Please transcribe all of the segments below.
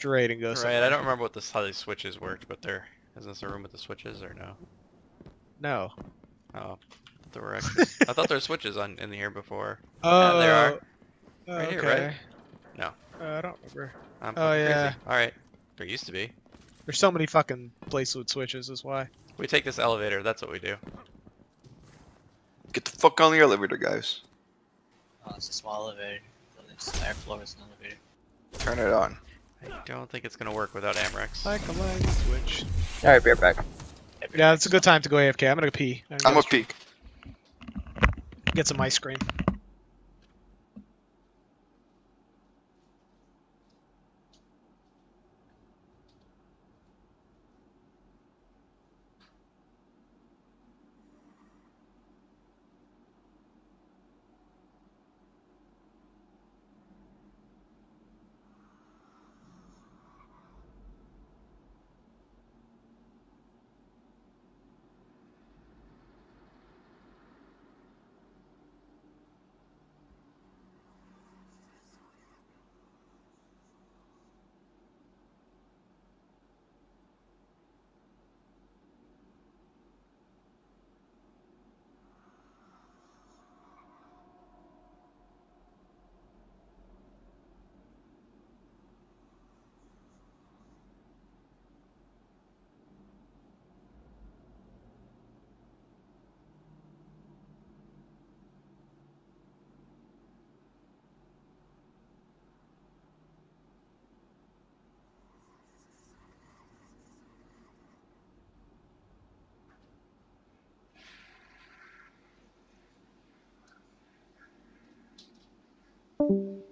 straight and go Right. I don't remember what this how these switches worked, but there is this a room with the switches or no? No. Oh, there were actually. I thought there were switches on in here before. Oh, there are. oh, Right okay. here, right? No. Uh, I don't remember. I'm Oh, yeah. crazy. All right, there used to be. There's so many fucking places with switches. Is why. We take this elevator. That's what we do. Get the fuck on the elevator, guys. Oh, it's a small elevator. The entire floor is an elevator. Turn it on. I don't think it's gonna work without Amrex. Like a light switch. Alright, be right back. Yeah, it's a good time to go AFK. I'm gonna pee. I'm I'm gonna a peek. get some ice cream. Mm,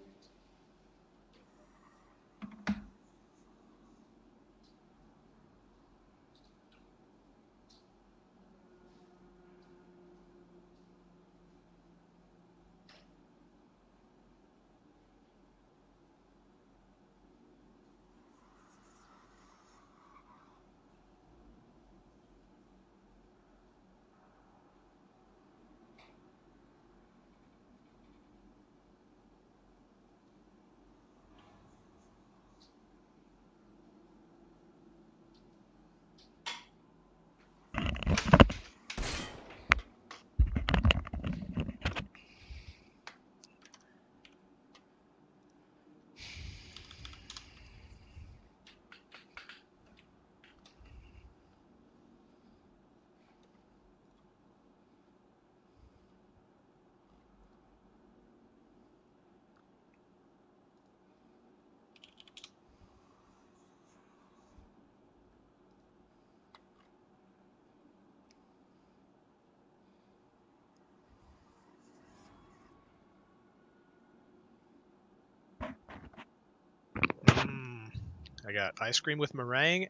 I got ice cream with meringue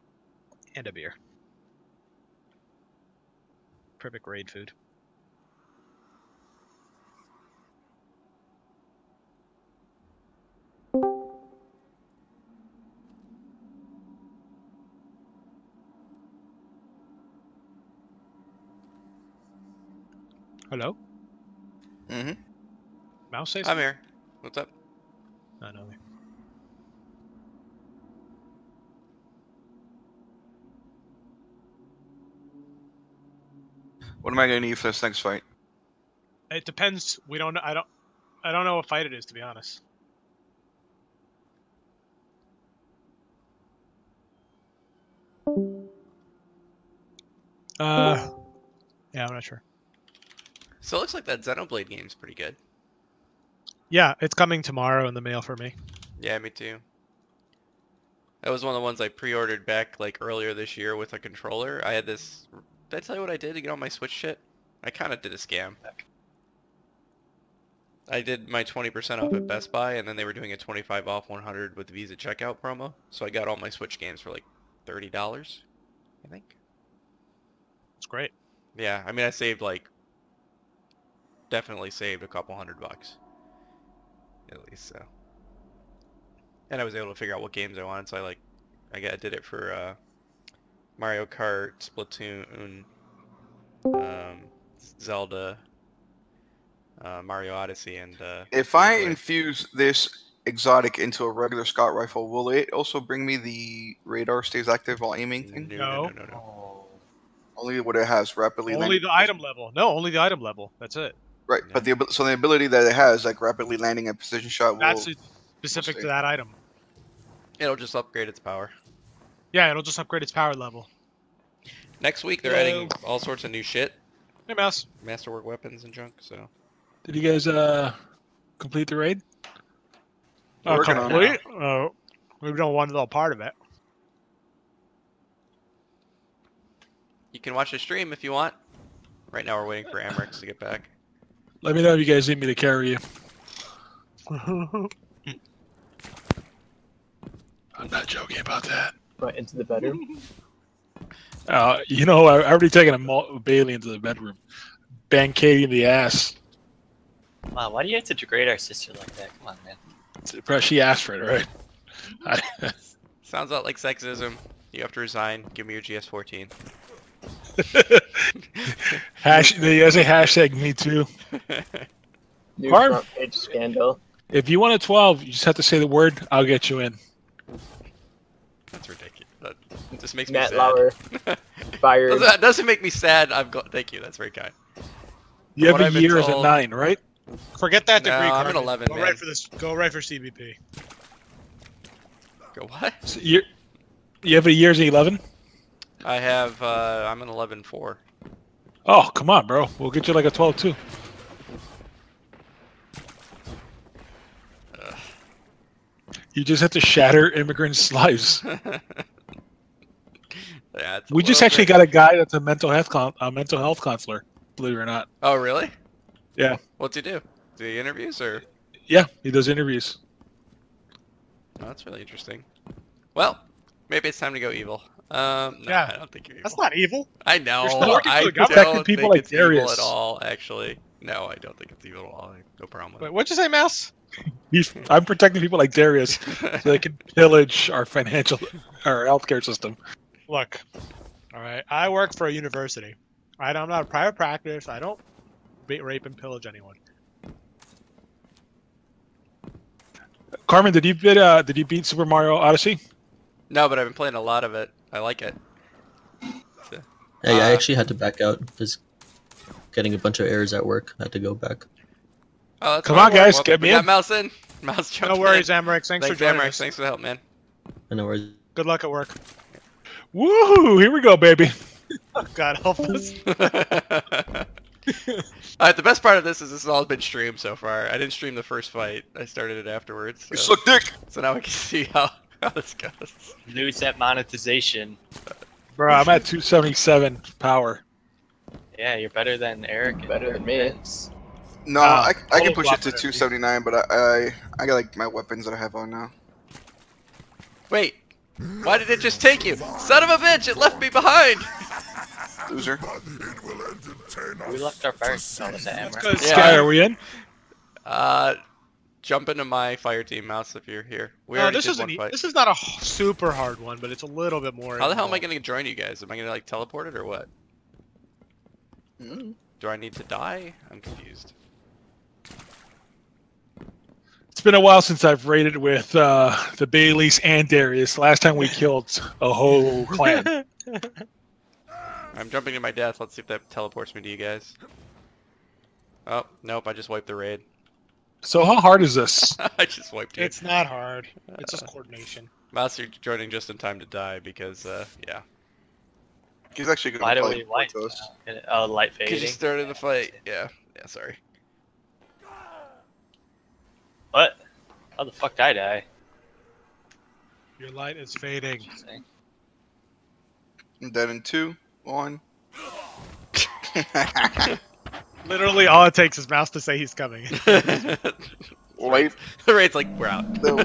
and a beer. Perfect raid food. Hello? Mm-hmm. Mouse says I'm here. What's up? Oh, no. What am I gonna need for this next fight? It depends. We don't. I don't. I don't know what fight it is, to be honest. Uh, yeah, I'm not sure. So it looks like that Xenoblade game's pretty good. Yeah, it's coming tomorrow in the mail for me. Yeah, me too. That was one of the ones I pre-ordered back like earlier this year with a controller. I had this. Did I tell you what I did to get on my Switch shit? I kind of did a scam. I did my 20% off at Best Buy, and then they were doing a 25 off 100 with the Visa checkout promo. So I got all my Switch games for like $30, I think. It's great. Yeah, I mean I saved like definitely saved a couple hundred bucks. At least so. And I was able to figure out what games I wanted, so I like I got did it for uh Mario Kart, Splatoon, um Zelda, uh, Mario Odyssey and uh If I Xenoblade. infuse this exotic into a regular scout rifle, will it also bring me the radar stays active while aiming thing? No, No. no, no, no. Oh. Only what it has rapidly. Only landing the item level. No, only the item level. That's it. Right, but the abi- so the ability that it has, like rapidly landing a precision shot, will. That's specific see. to that item. It'll just upgrade its power. Yeah, it'll just upgrade its power level. Next week they're adding all sorts of new shit, Hey, mouse. masterwork weapons and junk. So Did you guys uh complete the raid? Oh, Working on complete? Oh, we don't want a little part of it. you can watch the stream if you want. Right now we're waiting for Amrex to get back. Let me know if you guys need me to carry you. I'm not joking about that. Right into the bedroom. Uh, you know, I've already taken a Mul- Bailey into the bedroom, bang Katie in the ass. Wow, why do you have to degrade our sister like that? Come on, man. But She asked for it, right? Sounds a lot like sexism. You have to resign. Give me your GS14. hash, they a hashtag me too. New Harv. front page scandal. If you want a 12, you just have to say the word. I'll get you in. That's ridiculous. That just makes Matt me sad. Lauer fired. Doesn't- That doesn't make me sad. I'm go- thank you. That's very kind. You have What a I've been year as a told- nine, right? Forget that No, degree. I'm an 11, Go man. right for this. Go right for CBP. Go what? So you you have a year as an 11? I have. Uh, I'm an 11-4. Oh, come on, bro. We'll get you like a 12 too. You just have to shatter immigrants' lives. Yeah, We just actually bit- got a guy that's a mental health con- a mental health counselor. Believe it or not. Oh really? Yeah. What's he do? Do he interviews or? Yeah, he does interviews. Oh, that's really interesting. Well, maybe it's time to go evil. Um, no, Yeah. I don't think you're evil. That's not evil. I know. still working for I don't people think like it's evil at all. Actually, no, I don't think it's evil at all. No problem Wait, what'd you say, mouse? He's, I'm protecting people like Darius so they can pillage our financial, our healthcare system. Look, all right. I work for a university. Right? I'm not a private practice. I don't ba- rape and pillage anyone. Carmen, did you beat uh, did you beat Super Mario Odyssey? no, but I've been playing a lot of it. I like it. Hey, I Uh, actually had to back out because getting a bunch of errors at work. I had to go back. Oh, that's Come on, guys, Well, get we me got in. Mouse in. Mouse jumped No worries, in. Amrex. Thanks, Thanks, for joining Amrex. us. Thanks for the help, man. No worries. Good luck at work. Woohoo! Here we go, baby. God help us. Alright, the best part of this is this has all been streamed so far. I didn't stream the first fight. I started it afterwards. You So, suck dick. so now we can see how, how this goes. Lose that monetization. Bro, I'm at 277 power. Yeah, you're better than Eric. and Better than me. Vince. No, Ah, I, I can push it to 279, but I, I I got like my weapons that I have on now. Wait, why did it just take you? Son of a bitch, it left me behind! Loser. We left our fire fellas at That's Amber. 'cause Yeah. Sky, are we in? Uh, jump into my fire team mouse if you're here. We no, this isn't. one e- This is not a h- super hard one, but it's a little bit more. How the hell am I gonna join you guys? Am I gonna like teleport it or what? Mm. Do I need to die? I'm confused. It's been a while since I've raided with uh, the Baileys and Darius. Last time we killed a whole clan. I'm jumping to my death. Let's see if that teleports me to you guys. Oh, nope, I just wiped the raid. So how hard is this? I just wiped you. It's not hard. It's just coordination. Mouse, you're joining just in time to die because, uh, yeah. He's actually gonna Why do play we light? to us. Oh, light Because you fading. started the fight. Yeah, yeah, sorry. What? How the fuck did I die? Your light is fading. I'm dead in two, one. Literally, all it takes is mouse to say he's coming. the Light raid's like, we're out. the.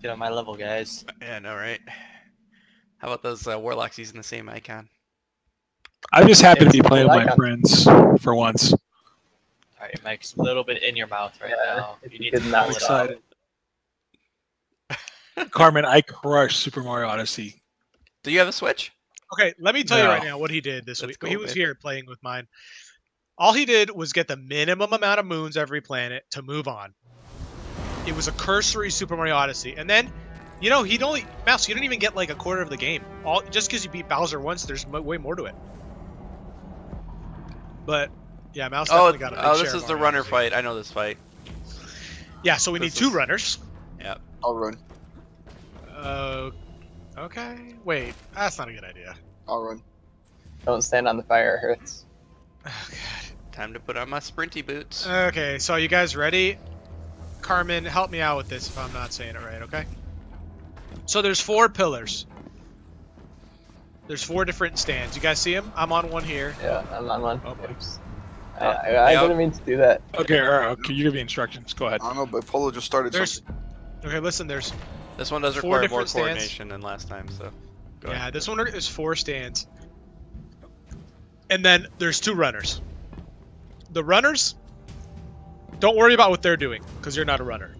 Get on my level, guys. Yeah, no, right? How about those uh, warlocks using the same icon? I'm just happy to be playing with my like a- friends for once. Alright, your mic's a little bit in your mouth right Yeah, now. if You you need did to not pull it stop. Carmen, I crushed Super Mario Odyssey. Do you have a Switch? Okay, let me tell you right now what he did this That's week. cool, he was man. here playing with mine. All he did was get the minimum amount of moons every planet to move on. It was a cursory Super Mario Odyssey, and then, you know, he'd only mouse. You didn't even get like a quarter of the game. All just because you beat Bowser once, there's mo- way more to it. But yeah, mouse Oh, got a big oh, this of is the runner Odyssey. fight. I know this fight. Yeah, so we need two is- runners. Yeah, I'll run. Uh, okay. Wait, that's not a good idea. I'll run. Don't stand on the fire, it hurts. Oh, Time to put on my sprinty boots. Okay, so are you guys ready? Carmen, help me out with this if I'm not saying it right, okay? So there's four pillars. There's four different stands. You guys see them? I'm on one here. Yeah, I'm on one. Oh, boy. Oops. I, I, I Yeah. didn't mean to do that. Okay, all right, okay, you give me instructions. Go ahead. I don't know, but Polo just started There's something. okay. Listen, there's This one does Four require more different stands. coordination than last time, so. Go yeah. ahead. This one is four stands, and then there's two runners. The runners, don't worry about what they're doing because you're not a runner.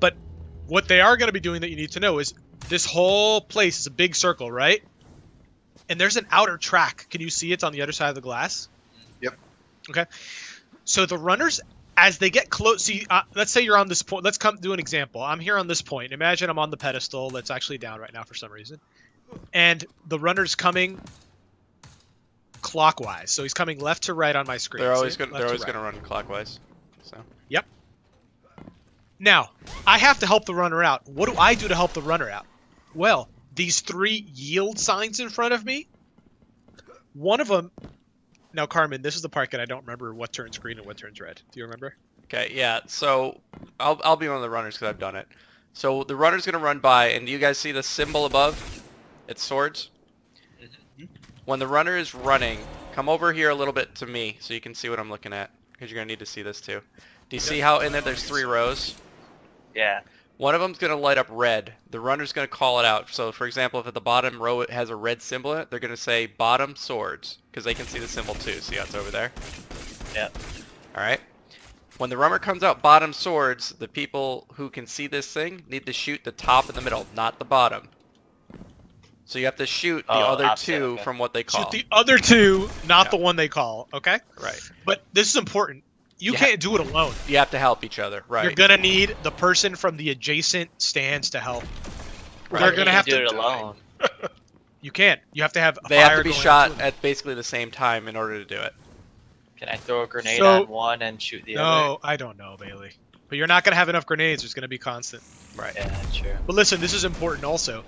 But what they are going to be doing that you need to know is this whole place is a big circle, right? And there's an outer track. Can you see it on the other side of the glass? Okay. So the runners, as they get close, see, uh, let's say you're on this point. Let's come do an example. I'm here on this point. Imagine I'm on the pedestal that's actually down right now for some reason. And the runner's coming clockwise. So he's coming left to right on my screen. They're always they're always right. gonna run clockwise. So Yep. Now, I have to help the runner out. What do I do to help the runner out? Well, these three yield signs in front of me. One of them. Now, Carmen, this is the part that I don't remember what turns green and what turns red. Do you remember? okay, yeah. So I'll I'll be one of the runners because I've done it. So the runner's gonna run by, and do you guys see the symbol above? It's swords. Mm-hmm. When the runner is running, come over here a little bit to me so you can see what I'm looking at because you're gonna need to see this too. Do you see how in there there's three rows? Yeah. One of them's going to light up red. The runner's going to call it out. So, for example, if at the bottom row it has a red symbol in it, they're going to say bottom swords because they can see the symbol too. See how it's over there? Yep. All right. When the runner comes out bottom swords, the people who can see this thing need to shoot the top and the middle, not the bottom. So you have to shoot the Oh, other opposite, two okay. from what they call. Shoot the other two, not Yeah. the one they call. Okay. Right. But this is important. You Yeah. can't do it alone. You have to help each other. Right. You're gonna need the person from the adjacent stands to help. Right. They're gonna can have do to it alone. You can't. You have to have. A they have to be shot at basically the same time in order to do it. Can I throw a grenade So- on one and shoot the other? No, I don't know, Bailey. But you're not gonna have enough grenades. There's gonna be constant. Right. Yeah, true. But listen, this is important also,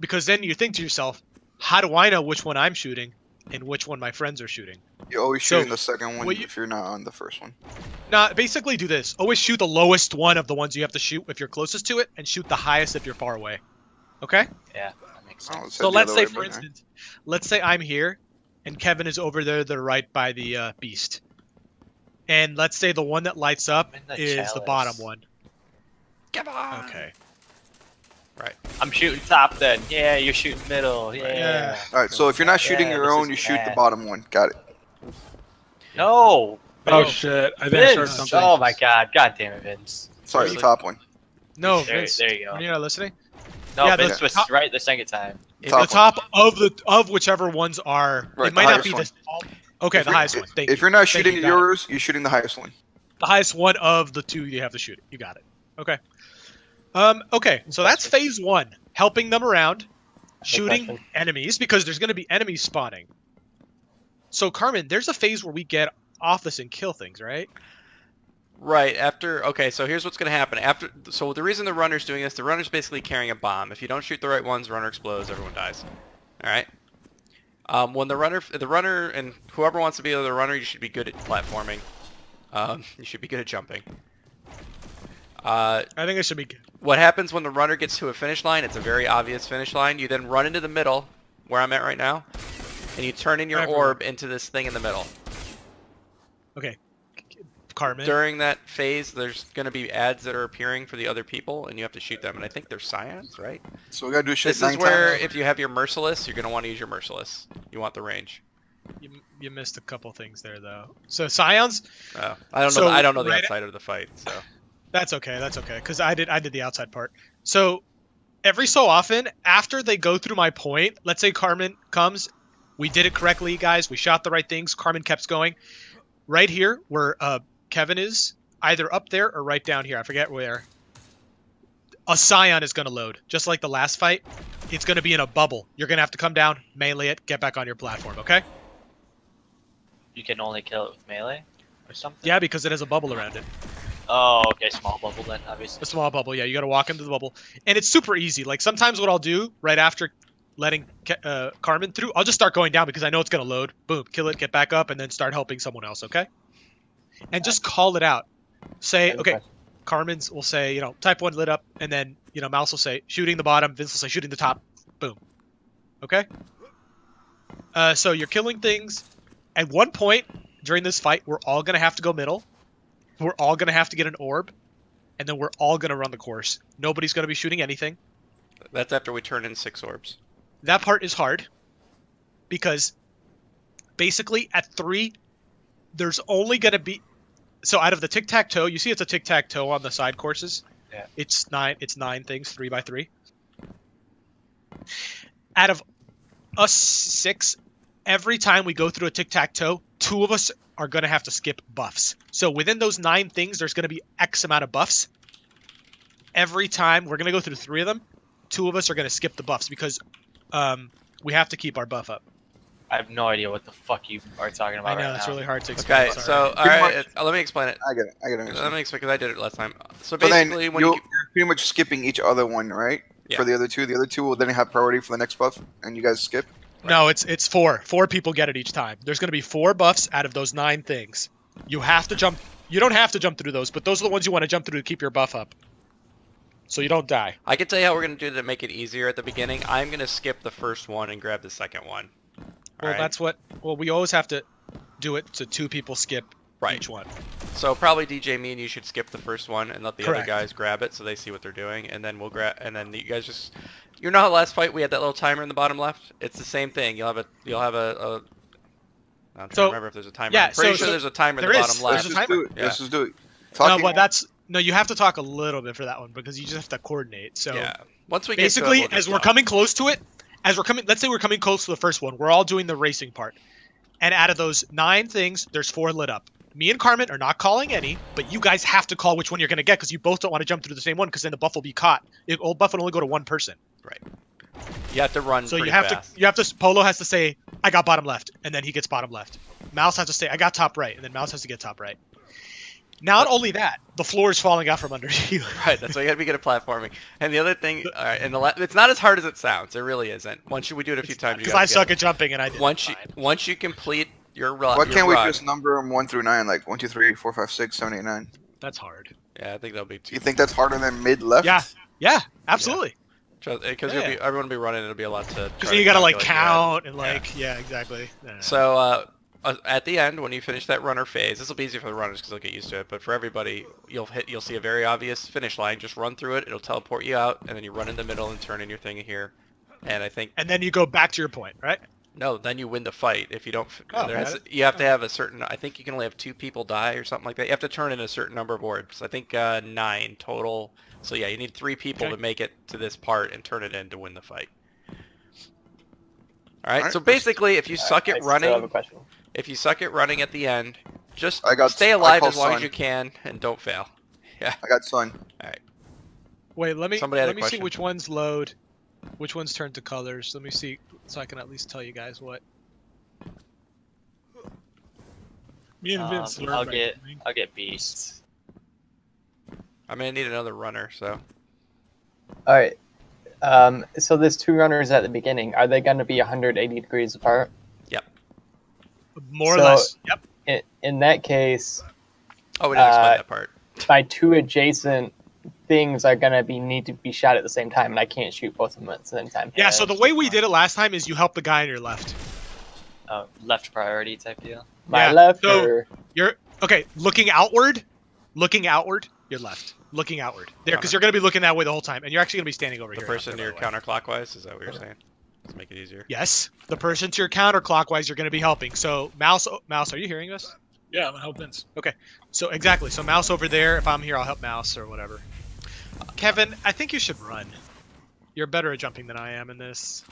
because then you think to yourself, how do I know which one I'm shooting and which one my friends are shooting? You're always So, shooting the second one you- if you're not on the first one. Nah, basically do this. Always shoot the lowest one of the ones you have to shoot if you're closest to it, and shoot the highest if you're far away. Okay? Yeah, that makes Oh, sense. it's So let's say, way, for but, instance, let's say I'm here, and Kevin is over there to the right by the uh, beast. And let's say the one that lights up the is the bottom one. Come on. Okay. I'm shooting top then. Yeah, you're shooting middle. Yeah. Yeah. All right, so if you're not shooting Yeah, your own, you shoot the bottom one. Got it. No. Oh Vince. shit! I think I Vince. something. Oh my god. God damn it, Vince. Sorry, Really? the top one. No, there, Vince. there you go. You're not listening. No, Yeah, Vince was top- right the second time. Top the top of the of whichever ones are. Right, it might the not be highest the. Okay, If the you're- highest one. Thank If you. you're not Thank shooting you, got it. yours, you're shooting the highest one. the highest one of the two you have to shoot it. You got it. Okay. Um. Okay. So that's phase one. Helping them around, shooting enemies because there's going to be enemies spawning. So Carmen, there's a phase where we get off this and kill things, right? Right after, okay, so here's what's going to happen. After, so the reason the runner's doing this, the runner's basically carrying a bomb. If you don't shoot the right ones, the runner explodes, everyone dies. All right. Um, when the runner, the runner, and whoever wants to be the runner, you should be good at platforming. Um, you should be good at jumping. Uh, I think it should be. good. what happens when the runner gets to a finish line? It's a very obvious finish line. You then run into the middle, where I'm at right now, and you turn in your Everyone. orb into this thing in the middle. Okay. Carmen. During that phase, there's going to be ads that are appearing for the other people, and you have to shoot them. And I think they're psions, right? So we gotta do a shit This nine is where, times. if you have your merciless, you're going to want to use your merciless. You want the range. You, you missed a couple things there though. So Psions, Oh, I don't know. So, the, I don't know the right- outside of the fight. So That's okay. That's okay. Because I did I did the outside part. So every so often, after they go through my point, let's say Carmen comes, we did it correctly, guys. We shot the right things. Carmen kept going. right here where uh, Kevin is, either up there or right down here. I forget where. A Psion is going to load, just like the last fight. It's going to be in a bubble. You're going to have to come down, melee it, get back on your platform, okay? You can only kill it with melee or something. Yeah, because it has a bubble around it. Oh, okay, small bubble then, obviously. A small bubble, yeah. You got to walk into the bubble, and it's super easy. Like sometimes, what I'll do right after letting uh, Carmen through, I'll just start going down because I know it's gonna load. Boom, kill it, get back up, and then start helping someone else. Okay, and just call it out. Say, okay, Carmen's will say, you know, type one lit up, and then you know, Mouse will say shooting the bottom. Vince will say shooting the top. Boom. Okay. Uh, so you're killing things. At one point during this fight, we're all gonna have to go middle. We're all gonna have to get an orb, and then we're all gonna run the course. Nobody's gonna be shooting anything. That's after we turn in six orbs. That part is hard because basically at three, there's only gonna be so out of the tic tac toe. You see, it's a tic tac toe on the side courses. Yeah. It's nine. It's nine things, three by three. Out of us six, every time we go through a tic tac toe, two of us are gonna have to skip buffs. So within those nine things, there's gonna be X amount of buffs. Every time we're gonna go through three of them, two of us are gonna skip the buffs because um, we have to keep our buff up. I have no idea what the fuck you are talking about I know right it's now. really hard to explain. Okay, sorry. so all Pretty right, much- let me explain it. I get it. I get it. Let me explain because I did it last time. So But then basically, when you'll, you you're pretty much skipping each other one, right? Yeah. For the other two, the other two will then have priority for the next buff, and you guys skip. No, it's it's four. Four people get it each time. There's going to be four buffs out of those nine things. You have to jump. You don't have to jump through those, but those are the ones you want to jump through to keep your buff up, so you don't die. I can tell you how we're gonna do to make it easier at the beginning. I'm gonna skip the first one and grab the second one. Well, Alright? that's what. Well, we always have to do it so two people skip Right. each one. So probably DJ, me and you should skip the first one and let the Correct. other guys grab it so they see what they're doing, and then we'll grab. And then you guys just. You know how last fight we had that little timer in the bottom left? It's the same thing. You'll have a. You'll have a. a I'm trying So- to remember if there's a timer. yeah, I'm pretty so- sure so there's a timer in the is. bottom There's Let's a just timer. do it. Yeah. Let's just do it. No, but that's no. You have to talk a little bit for that one because you just have to coordinate. So Yeah. Once we get basically, to it, we'll as we're talk. coming close to it, as we're coming, let's say we're coming close to the first one. We're all doing the racing part, and out of those nine things, there's four lit up. Me and Carmen are not calling any, but you guys have to call which one you're gonna get because you both don't want to jump through the same one because then the buff will be caught. It, old buff will only go to one person. You have to run. So you have fast. to, you have to. Polo has to say, "I got bottom left," and then he gets bottom left. Mouse has to say, "I got top right," and then Mouse has to get top right. Not only that, the floor is falling out from under you. Right, that's why you gotta be good at platforming. And the other thing, all right, and the la- it's not as hard as it sounds. It really isn't. Once you, we do it a few times, Because gotta I suck get at jumping, and I did it. Once you fine. once you complete your run, Why can't we run- just number them one through nine, like one, two, three, four, five, six, seven, eight, nine? That's hard. Yeah, I think that'll be Do too. you think that's harder than mid left? Yeah, yeah, absolutely. Because Yeah. be, everyone will be running. It'll be a lot to. Because you gotta like count and like, yeah, exactly. Yeah. So uh, uh, at the end, when you finish that runner phase, this will be easy for the runners because they'll get used to it. But for everybody, you'll hit, you'll see a very obvious finish line. Just run through it. It'll teleport you out, and then you run in the middle and turn in your thing here. And I think and then you go back to your point, right? no, then you win the fight if you don't. Oh, has, you have to have a certain. I think you can only have two people die or something like that. You have to turn in a certain number of orbs. I think uh, nine total. So yeah, you need three people Okay. to make it to this part and turn it in to win the fight. All right. Alright, So basically, if you suck I at still running, if you suck at running at the end, just I got- stay alive call as long as you can and don't fail. Yeah. I got Sun. All right. Wait, let me Somebody let me see which ones load, which ones turn to colors. Let me see, so I can at least tell you guys what. Me and Um, Vince learned I'll get doing. I'll get beasts. I'm gonna need another runner. So All right. Um, so there's two runners at the beginning. Are they going to be 180 degrees apart? Yep. More or less. Yep. In, in that case, oh, we didn't explain Uh, that part. my two adjacent things are going to be need to be shot at the same time, and I can't shoot both of them at the same time. Yeah. So the way we did it last time is you help the guy on your left. Uh, left priority type deal. My Yeah, left so- or You're okay. Looking outward, looking outward. You're left. Looking outward. There, because you're gonna be looking that way the whole time, and you're actually gonna be standing over The here. person after, near by the counterclockwise is that what you're saying? Let's make it easier. Yes, the person to your counterclockwise, you're gonna be helping. So mouse, oh, mouse, are you hearing this? Yeah, I'm gonna help Vince. Okay. So exactly. So mouse over there. If I'm here, I'll help mouse or whatever. Kevin, I think you should run. You're better at jumping than I am in this.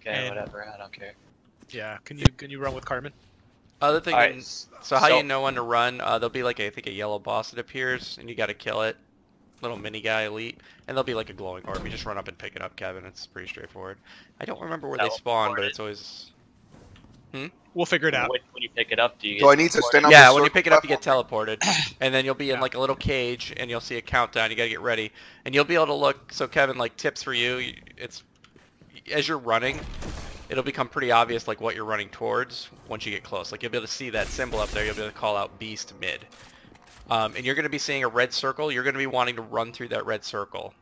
Okay, And- whatever. I don't care. Yeah. Can you can you run with Carmen? Other thing, Alright, in- s- so how so- you know when to run? Uh, there'll be like I think a yellow boss that appears, and you got to kill it. Little mini guy elite, and there'll be like a glowing orb. You just run up and pick it up, Kevin. It's pretty straightforward. I don't remember where they spawn, but Teleported. it's always Hmm? We'll figure it out. When, when you pick it up, do you? Do get I need to stand on yeah. the When you pick it up, you get teleported, and then you'll be in Yeah. like a little cage, and you'll see a countdown. You gotta get ready, and you'll be able to look. So Kevin, like tips for you, you- it's as you're running, it'll become pretty obvious like what you're running towards once you get close. Like you'll be able to see that symbol up there. You'll be able to call out beast mid, um, and you're gonna be seeing a red circle. You're gonna be wanting to run through that red circle.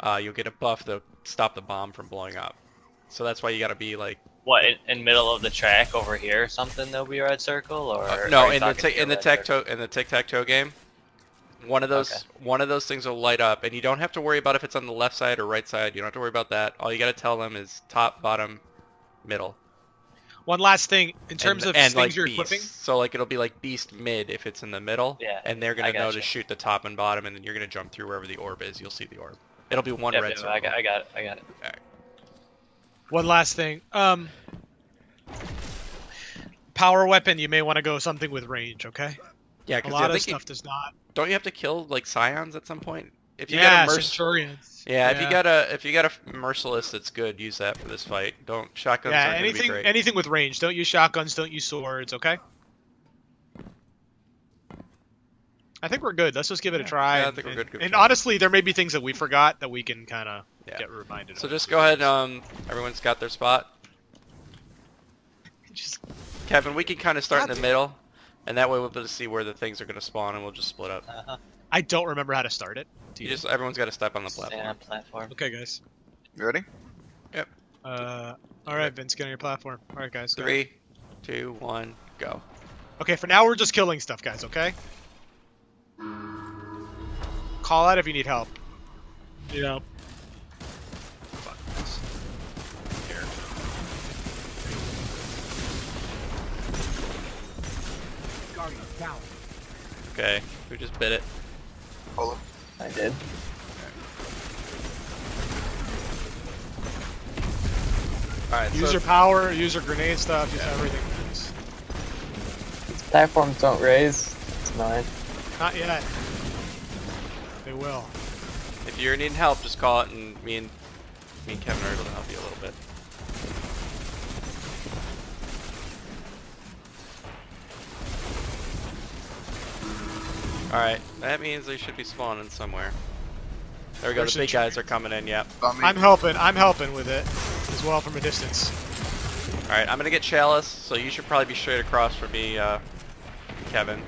Uh, you'll get a buff to stop the bomb from blowing up. So that's why you gotta be like What in, in middle of the track over here or something? There'll be a red circle, or Uh, no, in the to in the red tic circle? toe in the tic tac toe game, one of those Okay. one of those things will light up, and you don't have to worry about if it's on the left side or right side. You don't have to worry about that. All you got to tell them is top, bottom, middle. One last thing in terms and, of and things like you're beast. equipping. So like it'll be like beast mid if it's in the middle. Yeah, And they're gonna I know to shoot the top and bottom, and then you're gonna jump through wherever the orb is. You'll see the orb. It'll be one Yep, red yep, circle. I got, I got it. I got it. One last thing. Um, power weapon. You may want to go something with range. Okay. Yeah, because A lot I of think you- stuff does not. don't you have to kill like psions at some point? If you yeah, got a merc- Centurions. yeah, if you got a if you got a merciless that's good, use that for this fight. Don't shotguns yeah, anything anything with range. Don't use shotguns. Don't use swords. Okay. I think we're good. Let's just give it a try. Yeah, I and- think we're and- good, good and try. honestly, there may be things that we forgot that we can kind of Yeah. get reminded So of. just go ahead. Um, everyone's got their spot. Just- Kevin, we can kind of start in the middle, and that way we'll be able to see where the things are going to spawn, and we'll just split up. Uh-huh. I don't remember how to start it. Do You you? just everyone's got to step on the Stand platform. on platform. Okay, guys. You ready? Yep. Uh, all right, Vince, get on your platform. All right, guys. go. Three, two, one, go. Okay, for now we're just killing stuff, guys. Okay. Call out if you need help. Yeah. Fuck this. Here. Okay, who just bit it? Hold I did. All right, Use so your power. Use your grenade stuff. Use everything. please. Platforms don't raise. It's mine. Not yet. They will. if you're needing help, just call it, and me and me and Kevin are able to help you a little bit. All right, that means they should be spawning somewhere. There we go. Where's The the big guys are coming in. Yep. I'm helping. I'm helping with it as well from a distance. All right, I'm gonna get Chalice, so you should probably be straight across from me, uh, Kevin.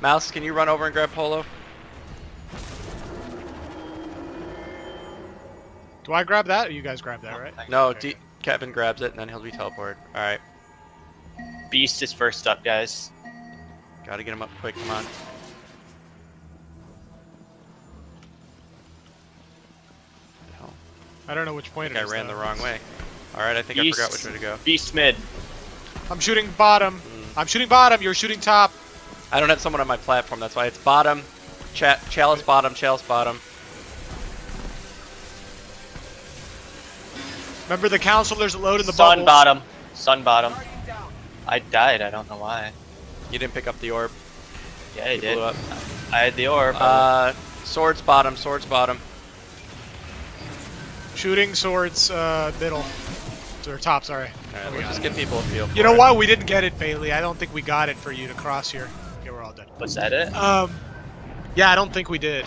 Mouse, can you run over and grab Polo? Do I grab that? Or you guys grab that, right? No, Okay, D- Kevin grabs it, and then he'll be teleported. All right, Beast is first up, guys. Gotta get him up quick. Come on. I don't know which point think it I is. ran the wrong way. All right, I think I forgot which way to go. Beast mid. I'm shooting bottom. Mm. I'm shooting bottom. You're shooting top. I don't have someone on my platform. That's why it's bottom. Cha- Chalice bottom. Chalice bottom. Remember the counselors that load in the bottom. Sun bubbles. bottom. Sun bottom. I died. I don't know why. You didn't pick up the orb. Yeah, I You did. blew up. I had the orb. Uh, swords bottom. Swords bottom. Shooting swords, uh, middle. Or top, sorry. All right, let's just give people a feel. You know it. what? We didn't get it, Bailey. I don't think we got it for you to cross here. Okay, we're all done. Was that it? Um, yeah, I don't think we did.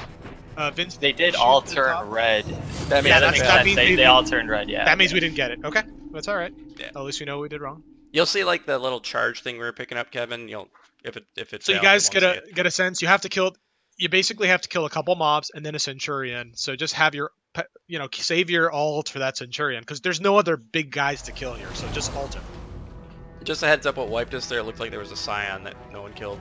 Uh, Vince. They did all turn top? red. That Yeah, that means that means They, they all turned red. Yeah. That means we didn't get it. Okay, that's all right. Yeah. At least we know we did wrong. You'll see like the little charge thing we were picking up, Kevin. You'll if it if it's So you guys get a get a sense. You have to kill. You basically have to kill a couple mobs and then a centurion. So just have your, you know, save your alt for that centurion because there's no other big guys to kill here. So just alt him. Just a heads up, what wiped us there it looked like there was a psion that no one killed.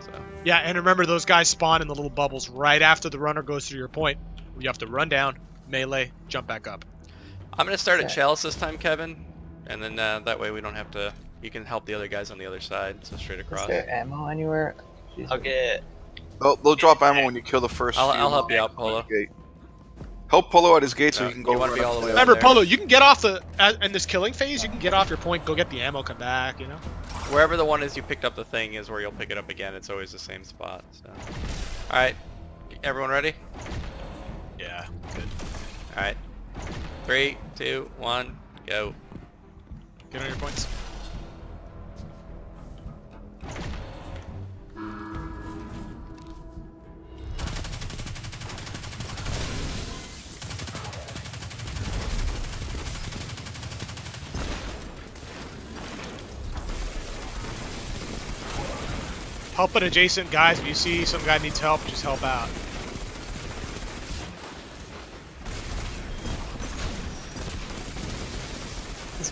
So Yeah, and remember those guys spawn in the little bubbles right after the runner goes through your point. You have to run down, melee, jump back up. I'm gonna start at Chalice this time, Kevin, and then uh, that way we don't have to. You can help the other guys on the other side, so straight Is across. there ammo anywhere? Jesus. I'll get. They'll, they'll drop ammo when you kill the first. I'll- I'll help you out, Polo. at the gate. Help Polo at his gate so No, he can go you wanna be all the way there. Remember, there. Polo, you can get off the uh, in this killing phase. You can get off your point, go get the ammo, come back. You know. Wherever the one is you picked up the thing is where you'll pick it up again. It's always the same spot. So. All right, everyone ready? Yeah. Good. All right, three, two, one, go. Get on your points. Help an adjacent guys. If you see some guy needs help, just help out.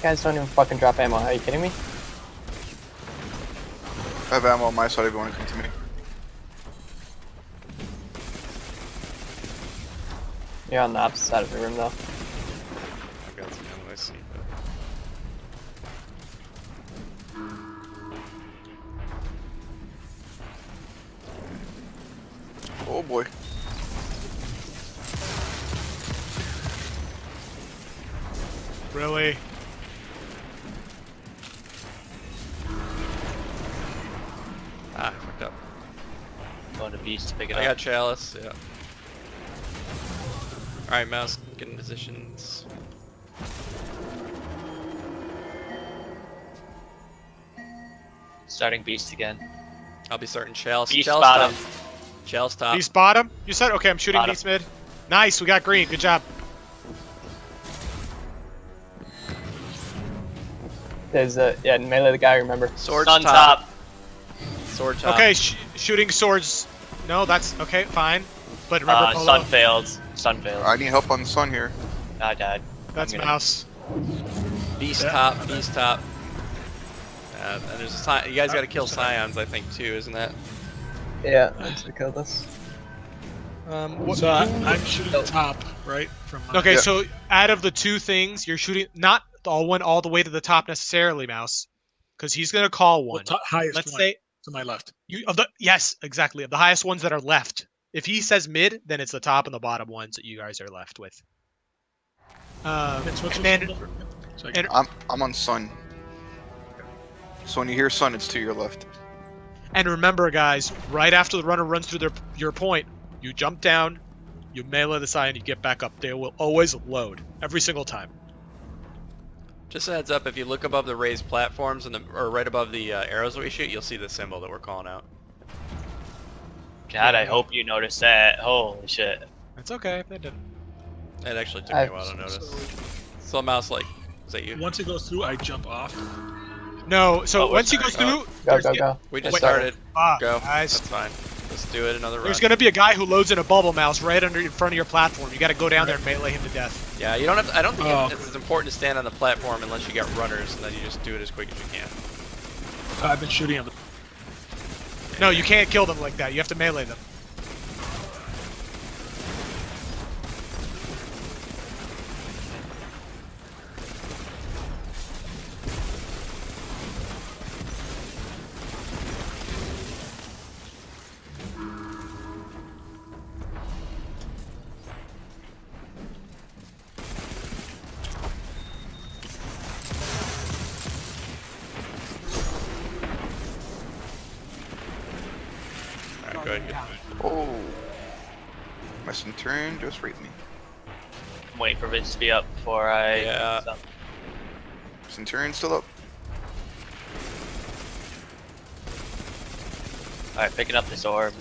Guys don't even fucking drop ammo. Are you kidding me? I have ammo on my side if you want to come to me. You're on the opposite side of the room though. I've got some ammo I see. But... Oh boy. Really? Ah, I fucked up. Going to beast to pick it I up. got chalice. Yeah. All right, mouse, get in positions. Starting beast again. I'll be starting chalice. Beast chalice bottom. top. Chalice top. Beast bottom? You said? Okay, I'm shooting Bottom. beast mid. Nice, we got green. Good job. There's a yeah melee the guy. Remember? Sword Sun top. top. Sword top. Okay, sh shooting swords. No, that's okay, fine. But remember, Uh, Polo, sun failed. Sun failed. I need help on the sun here. I died. that's gonna- mouse. Beast Yeah. top. Beast top. Uh, and there's a sci- you guys got to kill psions, I think, too, isn't that? Yeah, let's kill this. Um, what, So I, I'm shooting top, right? From my- okay, Yeah. so out of the two things, you're shooting not all one all the way to the top necessarily, mouse, because he's gonna call one. top, highest Let's one say to my left. you of the yes, exactly of the highest ones that are left. If he says mid, then it's the top and the bottom ones that you guys are left with. Um, Vince, what's and your then number? So I and- can- I'm I'm on sun. So when you hear sun, it's to your left. And remember, guys, right after the runner runs through their your point, you jump down, you melee the side, and you get back up. They will always load every single time. Just a heads up, if you look above the raised platforms and the, or right above the uh, arrows that we shoot, you'll see the symbol that we're calling out. God, I hope you noticed that. Holy shit. It's okay if they didn't. It actually took me I- a while to notice. So mouse like, is that you? Once it goes through, I jump off. No, so Oh, once he sorry. goes through, Go go go. We just Wait. started. Ah, Go. guys, That's fine. Let's do it another run. there's gonna be a guy who loads in a bubble mouse right under in front of your platform. You gotta go down there and melee him to death. Yeah, you don't have. To, I don't think Oh. it's as important to stand on the platform unless you got runners, and then you just do it as quick as you can. I've been shooting on the. No, you can't kill them like that. You have to melee them. For Vince to be up before I. Yeah. Centurion still up. Alright, picking up this orb.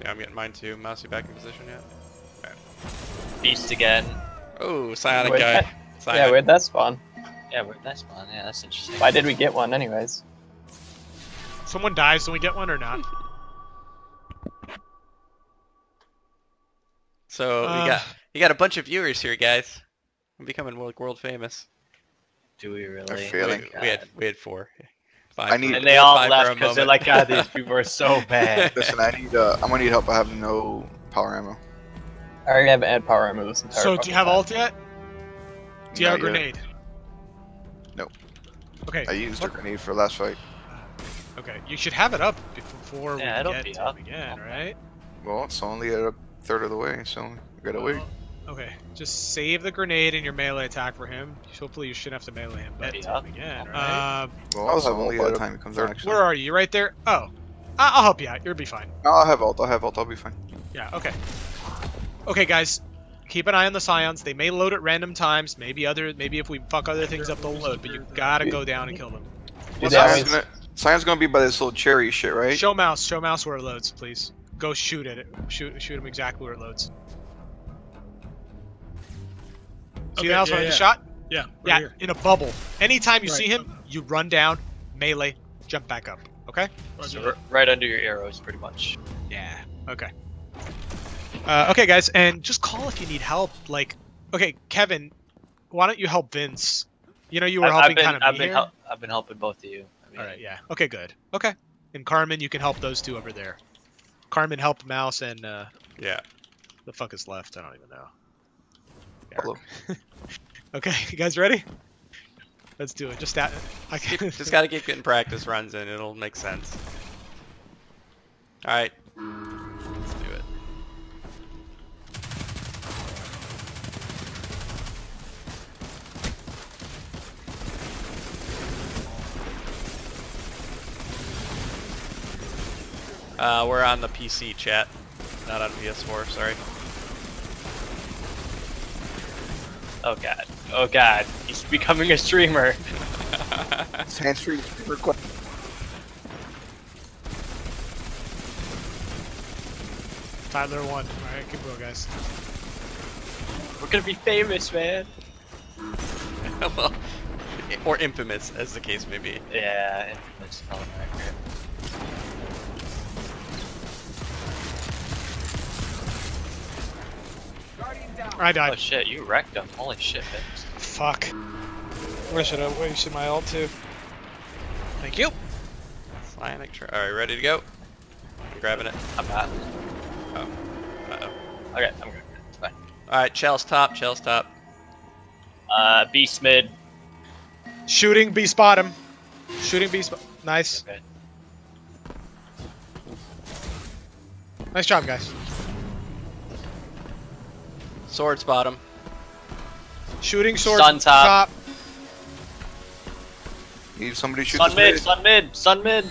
yeah, I'm getting mine too. Mouse, you back in position yet? Beast again. Oh, psionic Where'd guy. that- Yeah, Psionic. where'd that spawn? Yeah, where'd that spawn? Yeah, that's interesting. Why did we get one anyways? Someone dies, then we get one or not? So Uh, we got you got a bunch of viewers here, guys. I'm becoming like world famous. Do we I'm really? failing. We, we had we had four. Five I need, and they all five left because they're like, God, these people are so bad. Listen, I need uh, I'm gonna need help. I have no power ammo. I already have ad power ammo this entire. So do you have time. ult yet? Do you have a Not yet. grenade? Nope. Okay. I used a grenade for last fight. Okay, you should have it up before Yeah, we it'll get be to up. it again, right? Well, it's only at a third of the way, so we gotta wait. Okay, just save the grenade in your melee attack for him. Hopefully you shouldn't have to melee him, but Yeah. again, Alright. uh, Well, I'll have only by the time he comes out. Actually, where are you? You right there? Oh, I- I'll help you out. You'll be fine. I'll have ult. I'll have ult. I'll be fine. Yeah. Okay. Okay, guys, keep an eye on the psions. They may load at random times. Maybe other, maybe if we fuck other things up, they'll load. But you gotta go down and kill them. Do they gonna, Psion's gonna be by this little cherry shit, right? Show mouse, show mouse where it loads, please. Go shoot at it. Shoot, shoot him exactly where it loads. See Okay, the mouse yeah, when yeah. just shot? Yeah, right yeah, here. in a bubble. Anytime you Right. see him, you run down, melee, jump back up. Okay? So right under your arrows, pretty much. Yeah. Okay. Uh, okay, guys, and just call if you need help. Like, okay, Kevin, why don't you help Vince? You know, you were I've- I've helping kind of I've me been, here. hel- I've been helping both of you. I mean, All right, yeah. Okay, good. Okay. And Carmen, you can help those two over there. Carmen helped Mouse and uh, Yeah. the fuck is left? I don't even know. Hello. Okay, you guys ready? Let's do it. Just that. I can Just gotta keep getting practice runs in. It'll make sense. All right. Let's do it. Uh, we're on the PC chat, not on PS4. Sorry. Oh god. Oh god. He's becoming a streamer. It's hand street request. Tyler won. All right, keep going, guys. We're gonna be famous, man. well, or infamous, as the case may be. Yeah, infamous oh, spelling record. I Oh shit, you wrecked him. Holy shit, Vince. Fuck. Where should I? Where should my ult to? Thank you. Cyanic tr- All right, ready to go. I'm grabbing it. I'm not. Oh. Uh-oh. Okay, I'm good. It's fine. All right, Chell's top. Chell's top. Uh, beast mid. Shooting B spot him. Shooting B spot. Nice. Okay. Nice job, guys. Swords bottom. Shooting sword. Sun top. Need somebody to shoot Sun mid, mid. sun mid, sun mid.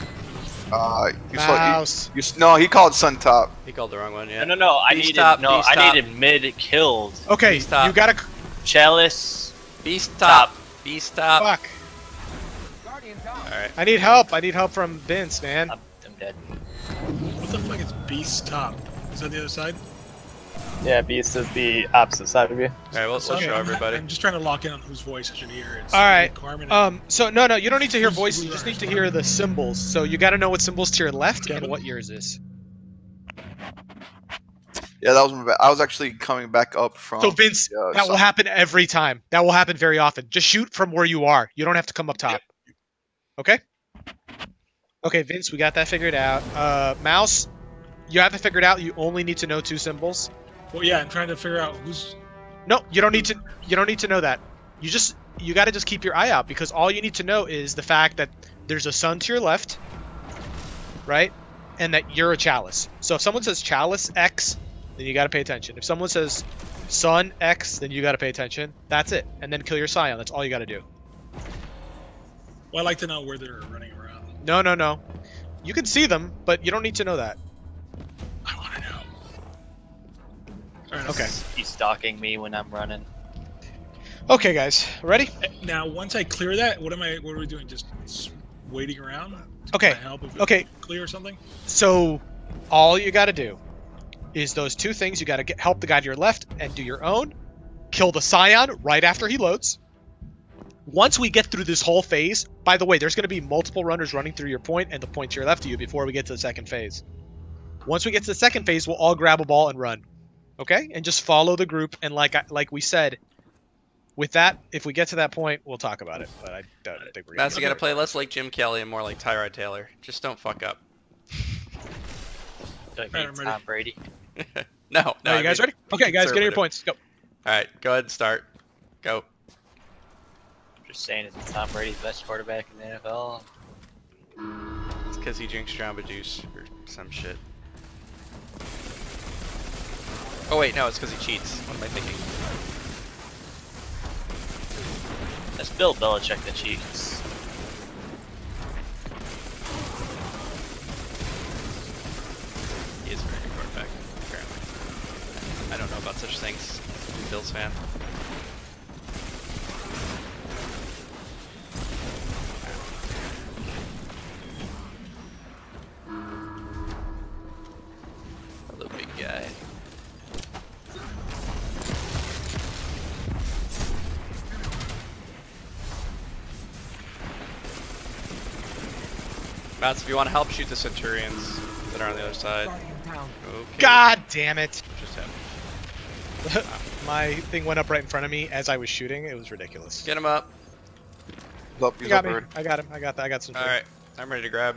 Uh, you saw. You, you, no, he called sun top. He called the wrong one. Yeah. No, no, no. I Beast needed top, no. beast I top. needed mid killed. Okay, Beast top. you gotta. Chalice. Beast top. Top. Beast top. Fuck. All right. I need help. I need help from Vince, man. I'm, I'm dead. What the fuck is Beast Top? Is that the other side? Yeah, Beast is the opposite side of you. All right. We'll, we'll Sorry, show I'm- everybody. I'm just trying to lock in on whose voice I should hear. It's All right, Carmen. Um. So no, no, you don't need to hear Who's- voice. You just need to hear the symbols. So you gotta know what symbols to your left Kevin? and what yours is. Yeah, that was my bad. I was actually coming back up from. So Vince, yeah, that will happen every time. That will happen very often. Just shoot from where you are. You don't have to come up top. Okay. Okay, Vince, we got that figured out. Uh, mouse, you have it figured out. You only need to know two symbols. Well, yeah, I'm trying to figure out who's. No, you don't need to. You don't need to know that. You just you got to just keep your eye out because all you need to know is the fact that there's a sun to your left, right, and that you're a chalice. So if someone says chalice X, then you got to pay attention. If someone says sun X, then you got to pay attention. That's it, and then kill your psion. That's all you got to do. Well, I like to know where they're running around. No, no, no. You can see them, but you don't need to know that. Okay. He's stalking me when I'm running. Okay, guys, ready? Uh, Now, once I clear that, what am I? What are we doing? Just waiting around? Okay, Help if okay. Clear or something? So, all you got to do is those two things. You got to get help the guy to your left and do your own. Kill the psion right after he loads. Once we get through this whole phase, by the way, there's going to be multiple runners running through your point and the point to your left of you before we get to the second phase. Once we get to the second phase, we'll all grab a ball and run. Okay? And just follow the group. And like I, like we said, with that, if we get to that point, we'll talk about it. But I don't think we're. That's you gonna gotta play less like Jim Kelly and more like Tyrod Taylor. Just don't fuck up. Don't Alright, need I'm. Tom Brady. no, no. Are I you guys mean, ready? Okay, guys, get your points. Go. All right, go ahead and start. Go. Just saying, is Tom Brady the best quarterback in the NFL? It's because he drinks Jamba Juice or some shit. Oh wait, no, it's because he cheats. What am I thinking? That's Bill Belichick that cheats. He is a very good quarterback, apparently. I don't know about such things. I'm a Bills fan. Hello, big guy. Mats, if you want to help shoot the Centurions that are on the other side. Okay. God damn it! Just him. My thing went up right in front of me as I was shooting. It was ridiculous. Get him up. He's up. You He's got up. me. Bird. I got him. I got that. I got some. All right, I'm ready to grab.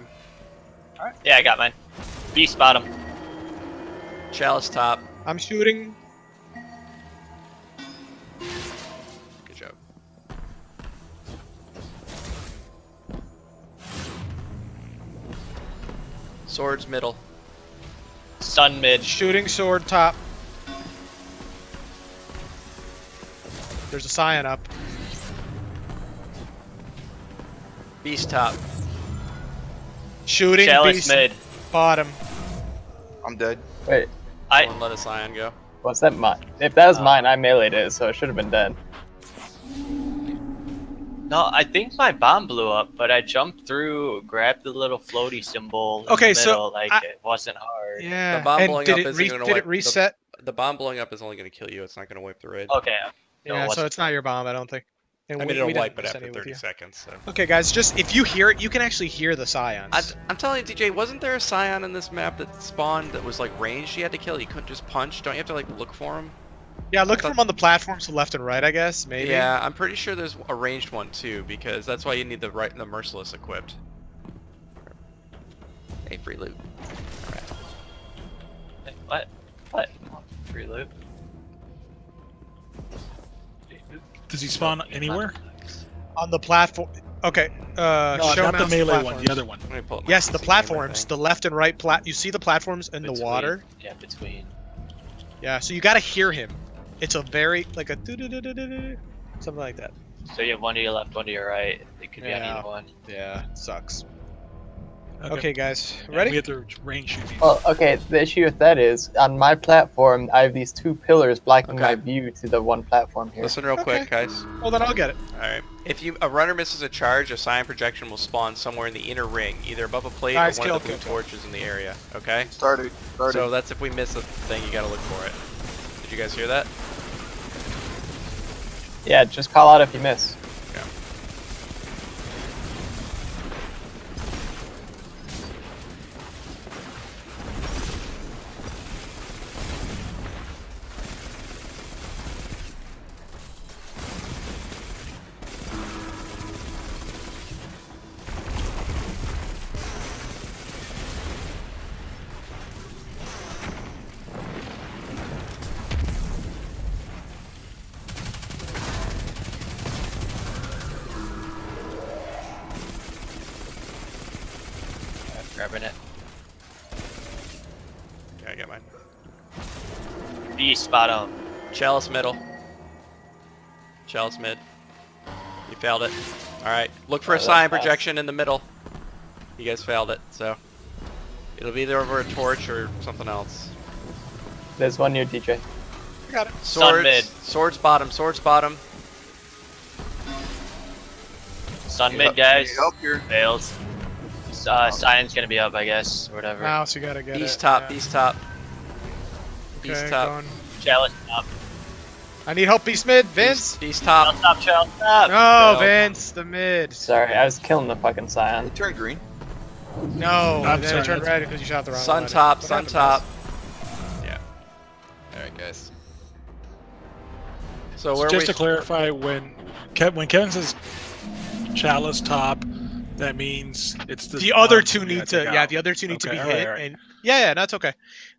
All right. Yeah, I got mine. Beast bottom. Chalice top. I'm shooting. Swords middle. Sun mid. Shooting sword top. There's a psion up. Beast top. Shooting Chalice beast mid. bottom. I'm dead. Wait, I Someone let a Psion go. what's that mine? If that was Uh, mine, I meleeed it, so it should have been dead. No, I think my bomb blew up, but I jumped through, grabbed the little floaty symbol. In Okay, the so like I- it wasn't hard. Yeah. The bomb and blowing did up it, isn't re- gonna did wipe it reset? The bomb blowing up is only going to kill you. It's not going to wipe the raid. Okay. No, it yeah, so it's not your bomb, I don't think. And I we- mean, it'll we wipe it after 30 seconds. So. Okay, guys, just if you hear it, you can actually hear the psions. I, I'm telling you, DJ, wasn't there a Psion in this map that spawned that was like ranged? You had to kill. You couldn't just punch. Don't you have to like look for him? Yeah, look for thought- them on the platforms to left and right, I guess. Maybe. Yeah, I'm pretty sure there's a ranged one too, because that's why you need the right the merciless equipped. Hey, free loot. Alright. What? What? Free loot. Does he spawn anywhere? On the platform. Okay. Uh, No, show not the mounts melee one. The other one. Let me pull Yes, the platforms, the left and right plat. You see the platforms in the water. Yeah, between. Yeah, so you gotta hear him. It's a very like a something like that. So you have one to your left, one to your right. It could be on Yeah. either one. Yeah, sucks. Okay. Okay, guys, Yeah, ready? We have to range shoot these. Well, okay, the issue with that is, on my platform, I have these two pillars blocking Okay. my view to the one platform here. Listen real quick, guys. Well, then I'll get it. Alright. If you a runner misses a charge, a Psion projection will spawn somewhere in the inner ring, either above a plate Nice, or one kill, of the blue kill, kill. torches in the area. Okay? Started. Started. So that's if we miss a thing, you gotta look for it. Did you guys hear that? Yeah, just call out if you miss. Beast bottom. Chalice middle. Chalice mid. You failed it. Alright, look for Oh, a sign fast. projection in the middle. You guys failed it, so. It'll be either over a torch or something else. There's one near DJ. I got it. Swords, mid. swords bottom, swords bottom. Sun mid, guys. need help here. Fails. Uh, Psion's gonna be up, I guess, or whatever. Mouse, you gotta get Beast it. top, yeah. beast top. Beast Okay, top. going. Chalice up. I need help, beast mid. Vince. Beast, beast Chalice top. top, chalice top. No, No. Vince, the mid. Sorry, I was killing the fucking Psion. It turned green. No, I'm and then sorry, it turned red because you shot the wrong Sun one. top, What sun top. guys? Yeah. Alright, guys. So So where just we... to clarify, when Kev- when Kevin says chalice top, that means it's the The other two need gotta to, yeah, out. the other two need to be alright, hit, alright. and yeah, yeah, that's okay.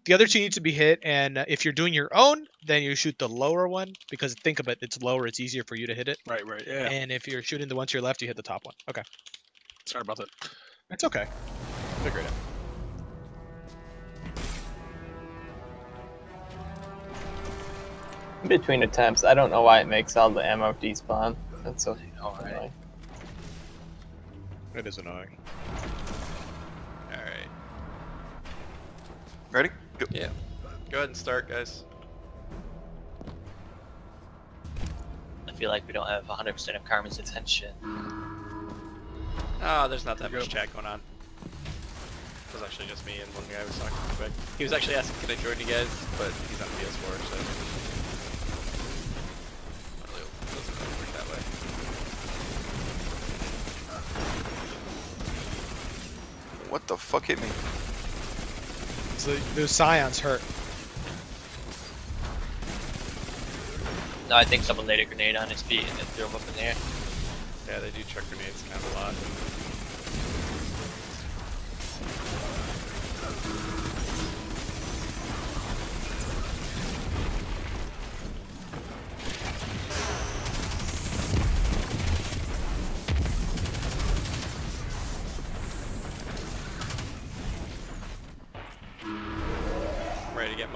The other two need to be hit, and uh, if you're doing your own, then you shoot the lower one because think of it, it's lower, it's easier for you to hit it. Right, right, yeah. And if you're shooting the one to your left, you hit the top one. Okay, Sorry about that. it's okay. Figure it out. Between attempts, I don't know why it makes all the ammo despawn. That's so Alright. annoying. It is annoying. Alright. Ready? Go. Yeah. Go ahead and start, guys. I feel like we don't have 100% of Carmen's attention. Oh, there's not that much chat going on. It was actually just me and one guy was talking quick. He was actually asking, can I join you guys? But he's on PS4, so... Not really- doesn't really work that way. What the fuck hit me? So the psions hurt. No, I think someone laid a grenade on his feet and then threw him up in the air. Yeah, they do chuck grenades kind of a lot.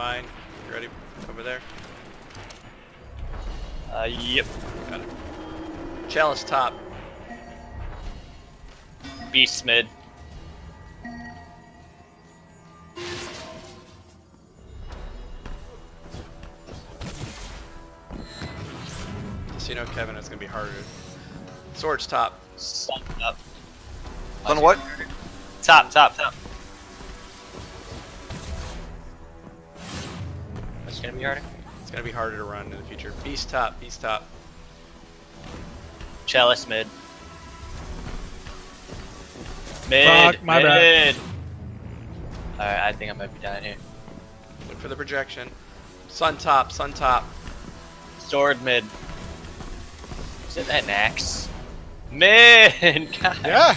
Mine. You ready? Over there? Uh, yep. Got it. Chalice top. Beast mid. So you know, Kevin, it's gonna be harder. Swords top. Sun up. On what? Top, top, top. Gonna be harder. It's gonna be harder to run in the future. Beast top, beast top. Chalice mid. Mid, Fuck, my mid. bad. Alright, I think I might be down here. Look for the projection. Sun top, sun top. Sword mid. Is it that an axe? Mid! God, Yeah,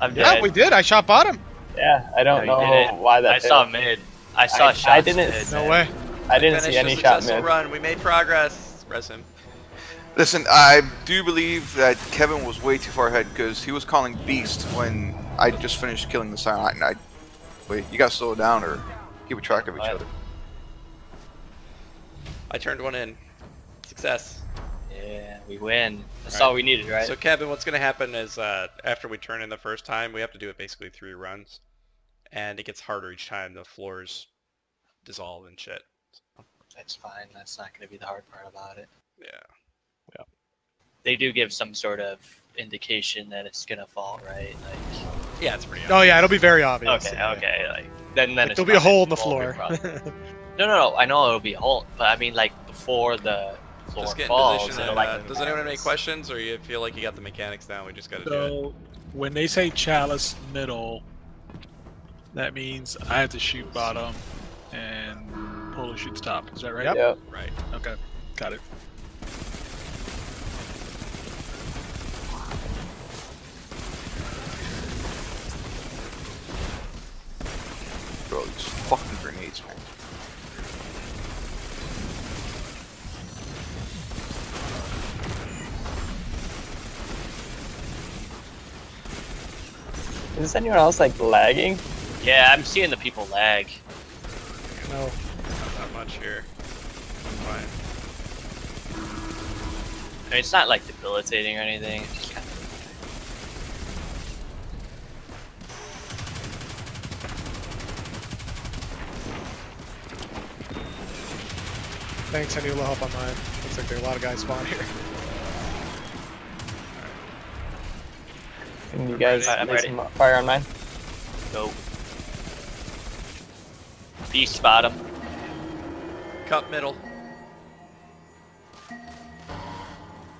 I'm dead. yeah, we did. I shot bottom. Yeah, I don't No, know why that. I saw mid. I saw I- I didn't- mid. No man. way. I didn't Finished see any a shot successful run. We made progress. Press him. Listen, I do believe that Kevin was way too far ahead because he was calling beast when I just finished killing the Silent. I, wait, you gotta slow down or keep a track of each Alright. other. I turned one in. Success. Yeah, we win. That's Right. all we needed, right? So Kevin, what's gonna happen is uh, after we turn in the first time, we have to do it basically three runs, and it gets harder each time. The floors dissolve and shit. That's fine. That's not going to be the hard part about it. Yeah. Yeah. They do give some sort of indication that it's going to fall, right? Like, Yeah, it's pretty. Oh yeah, it'll be very obvious. okay, yeah. okay. Like, then, then Like, it's there'll be a hole in the It won't be a floor. no, no, no. I know it'll be a hole, but I mean, like, before the floor Just get in falls. position. And, like, uh, does anyone have any questions, or you feel like you got the mechanics down? We just gotta do it. So when they say chalice middle, that means I have to shoot bottom and Polo shoots top. Is that right? Yep. Yep. Right. Okay, got it. Bro, these fucking grenades, man. Is anyone else like lagging? Yeah, I'm seeing the people lag. No. Not much here. Fine. I mean, it's not like debilitating or anything. It's just kind of. Thanks, I need a little help on mine. Looks like there are a lot of guys spawn here. Can you guys ready. I'm lay ready. some fire on mine? Go. Beast bottom. Cup middle.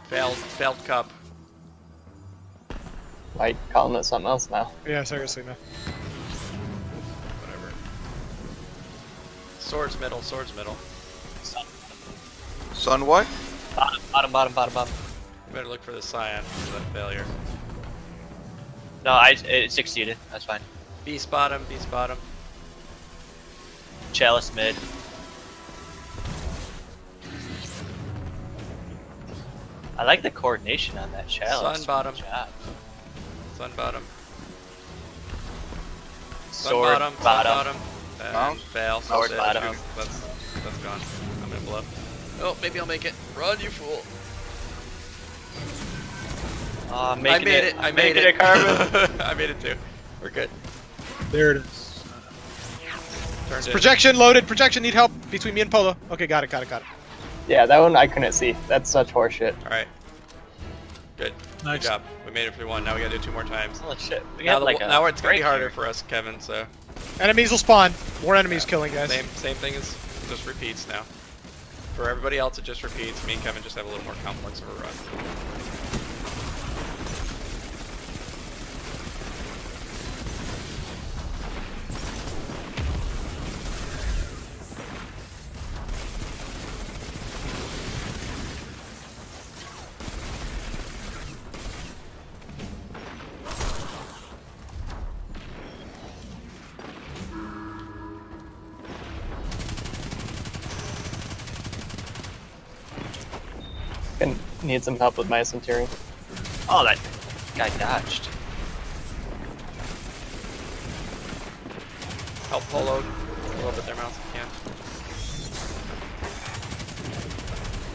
Failed. Failed cup. Like calling it something else now. Yeah, seriously, no. Whatever. Swords middle. Swords middle. Sun what? Bottom, bottom, bottom, bottom, bottom. You better look for the psion for that failure. No, I it succeeded. That's fine. Beast bottom. Beast bottom. Chalice mid. I like the coordination on that chalice. Sun bottom. Good job. Sun bottom. Sword bottom. Sun bottom. bottom. And Mouse? fail. Sword That's bottom. That's, that's, that's gone. I'm gonna blow. Oh, maybe I'll make it. Run, you fool. Uh, I made it. I made it. it, Carbon. I made it too. We're good. There it is. Turned in. Projection loaded. Projection need help between me and Polo. Okay, got it, got it, got it. Yeah, that one I couldn't see. That's such horseshit. All right. Good. Nice. Good job. We made it through one. Now we gotta do two more times. Holy shit. We Now, the, like now it's gonna be harder here. for us, Kevin. So Enemies will spawn. More enemies killing, guys. same same thing as just repeats now. For everybody else, it just repeats. Me and Kevin just have a little more complex of a run. Need some help with my Centurion. Oh, that guy dodged. Help Polo a little bit their mouth if you can.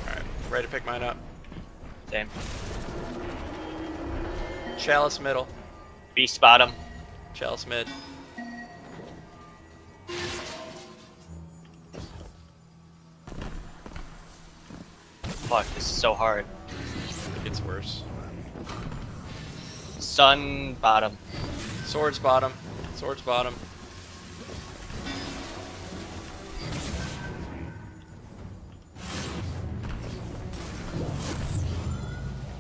Alright, ready to pick mine up. Same. Chalice middle. Beast bottom. Chalice mid. Fuck, this is so hard. It's. Sun bottom. Swords bottom. Swords bottom.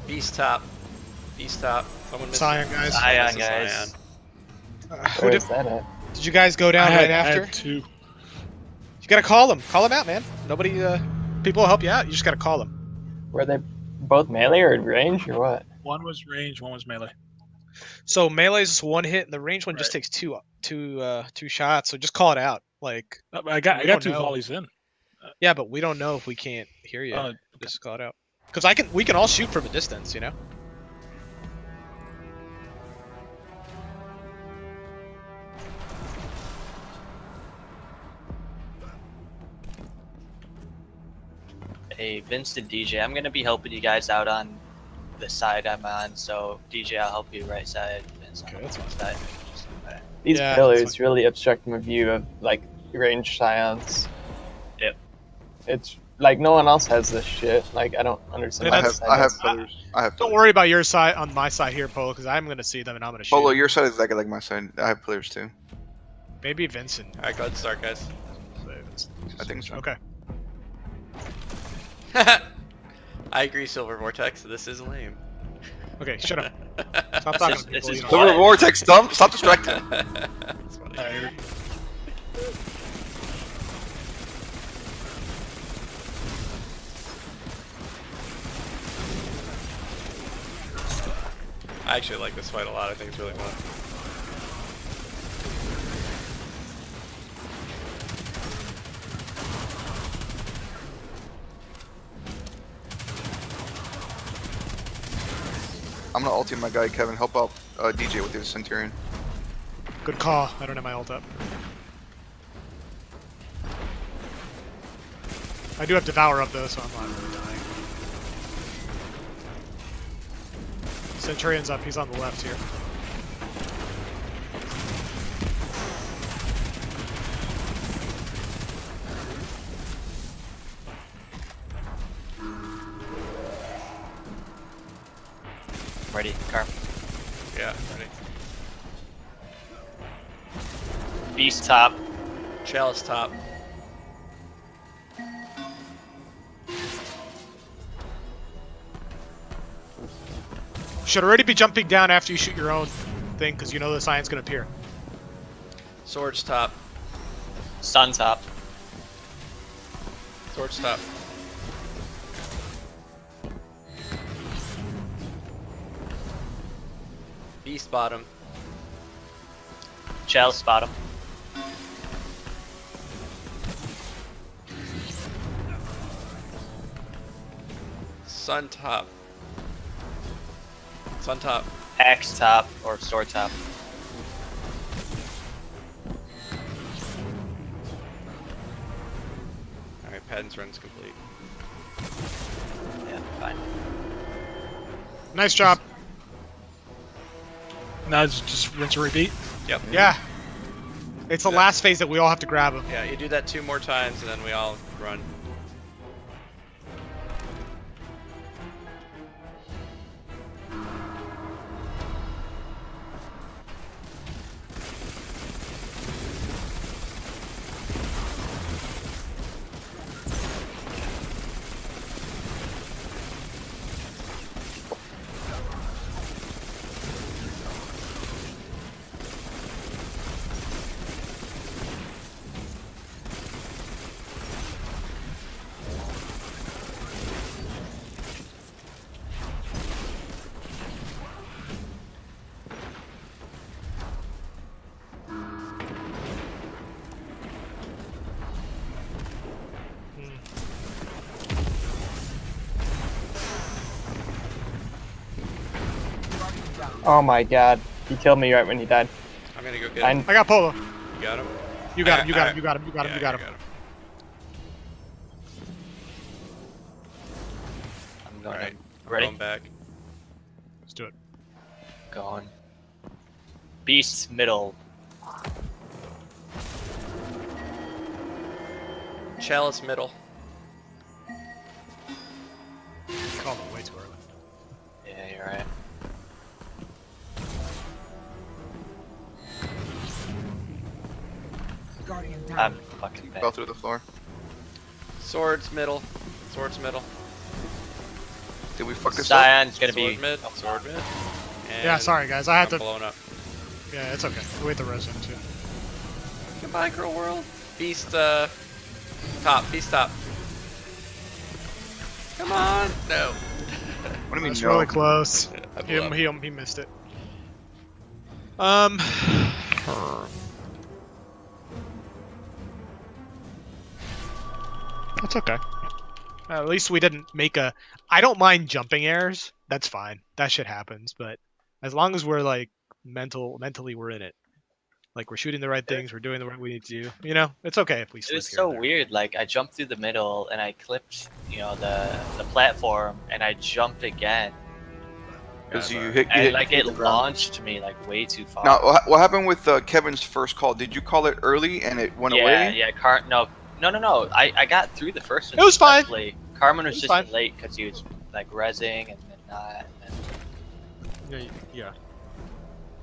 Beast top. Beast top. Someone missed Psion, guys. Psion, This guys. Psion. Uh, who did, that at? did you guys go down I had, right I after? had two. You gotta call them. Call them out, man. Nobody, uh, people will help you out. You just gotta call them. Were they both melee or range or what? One was range, one was melee. So melee's just one hit, and the range one just takes two, two, uh, two shots. So just call it out. Like, Uh, I got I got two know. volleys in. yeah, but we don't know if we can't hear you. Uh, Just call it out. Because I can, we can all shoot from a distance, you know. Hey, Vincent DJ, I'm gonna be helping you guys out on the side I'm on. So DJ, I'll help you right side. Vince, Okay, that's left side. These Yeah, pillars really obstruct my view of like range psions. Yep. It's like no one else has this shit. Like I don't understand. Yeah, I have this I have has- pillars. I have. Don't pillars. worry about your side on my side here, Polo, because I'm gonna see them and I'm gonna shoot. Polo, them. your side is exactly like my side. I have pillars too. Maybe Vincent. Alright, go ahead and start, guys. I think so. Okay. I agree, Silver Vortex. This is lame. Okay, shut up. Stop talking is- to this people. is you know. Silver Vortex, dump. Stop distracting. That's funny. Tired. I actually like this fight a lot. I think it's really fun. I'm gonna ulti my guy Kevin. Help out uh, DJ with his Centurion. Good call. I don't have my ult up. I do have Devour up though, so I'm not really dying. Centurion's up. He's on the left here. Ready, car. Yeah, ready. Beast top. Chalice top. Should already be jumping down after you shoot your own thing, because you know the science gonna appear. Swords top. Sun top. Swords top. Beast bottom. Chalice bottom. Sun top. Sun top. Axe top or sword top. Alright, Patton's run's complete. Yeah, fine. Nice job. Now just, just rinse and repeat. Yep. Yeah. It's the Yeah. last phase that we all have to grab him. Yeah, you do that two more times and then we all run. Oh my god. He killed me right when he died. I'm gonna go get him. I got Polo. You got him? You got I- him. You got I- him. You got him. You got him. Yeah, You got I him. I'm going. Alright. Ready? Going back. Let's do it. Going. Beast middle. Chalice middle. Swords middle. Swords middle. Did we fuck this up? Psion's gonna Sword be. mid. Sword mid. Yeah, sorry guys. I had I'm to. blown up. Yeah, it's okay. We had to res him too. Goodbye, girl world. Beast, uh, top. Beast top. Come on. No. What do you mean That's no? really close. I He, he, he missed it. Um. That's okay. At least we didn't make a. I don't mind jumping errors. That's fine. That shit happens. But as long as we're like mental, mentally we're in it. Like we're shooting the right things, we're doing the right we need to do. You know, it's okay if we. It was so weird. Like I jumped through the middle and I clipped, you know, the the platform and I jumped again. Because you hit, you And hit like hit it the ground. launched me like way too far. Now, what what happened with uh, Kevin's first call? Did you call it early and it went yeah, away? yeah. Car no, no, no, no. I I got through the first one. It was fine. successfully. Carmen was, was just fine. late because he was like rezzing and then not. And Yeah, yeah.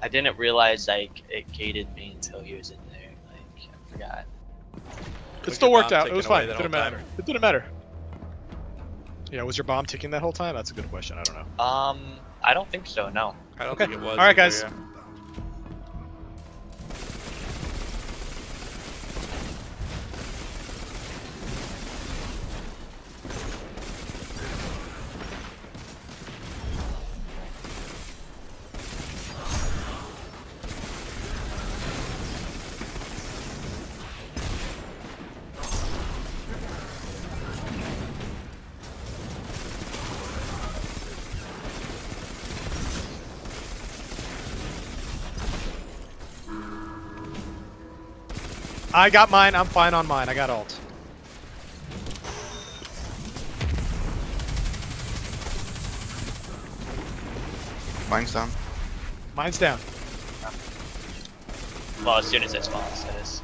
I didn't realize like it gated me until he was in there. Like I forgot. It Was still worked out. It was fine. It didn't whole time? matter. It didn't matter. Yeah, was your bomb ticking that whole time? That's a good question. I don't know. Um, I don't think so. No. I don't Okay. think it was. All right, either, guys. yeah. I got mine. I'm fine on mine. I got alt. Mine's down. Mine's down. Well, as soon as it spawns, that is.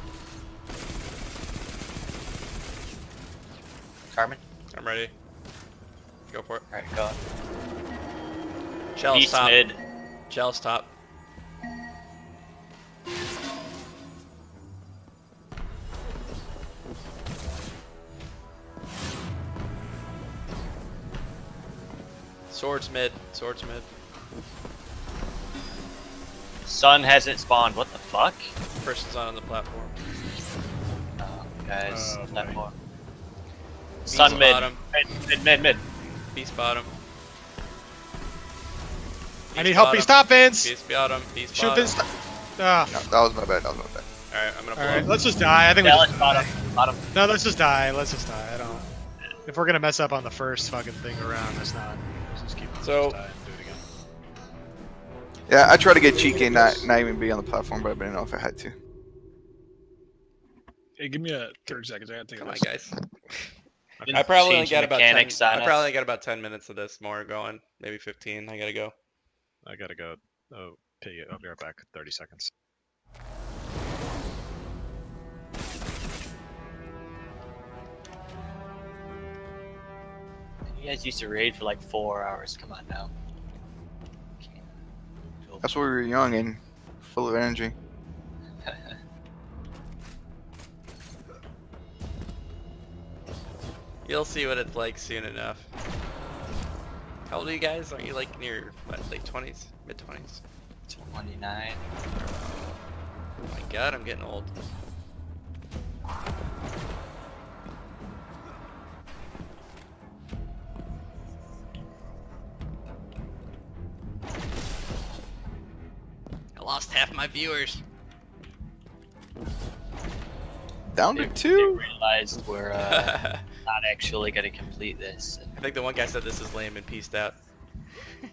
Carmen. I'm ready. Go for it. All right, go. Chalice Beast top. mid. Chalice top. Swords mid. Swords mid. Sun hasn't spawned. What the fuck? Person's on the platform. Oh, guys, Oh, boy. that more. Beast Sun mid. bottom. mid. Mid, mid, mid. Beast bottom. I need help. bottom. Beast top, Vince. Beast bottom. Beast Shoot bottom. Vince. Ah. No, that was my bad. That was my bad. Alright, I'm gonna blow All right, up. let's just die. I think we just bottom. die. Bottom. No, let's just die. Let's just die. I don't. If we're gonna mess up on the first fucking thing around, let's not. Let's just keep. So- just die and do it again. Yeah, I tried to get cheeky and not, not even be on the platform, but I didn't know if I had to. Hey, give me a 30 seconds. I gotta take a Come on, guys. I probably only got about 10, I us. probably got about 10 minutes of this more going, maybe 15. I gotta go. I gotta go. Oh, pee. I'll be right back. 30 seconds. You guys used to raid for like four hours. Come on now. Can't. That's why we were young and full of energy. You'll see what it's like soon enough. How old are you guys? Aren't you like near what, late 20s, mid 20s? 29. Oh my god, I'm getting old. Lost half my viewers. Down They, to they two. realized we're uh, not actually gonna complete this. I think the one guy said this is lame and pieced out.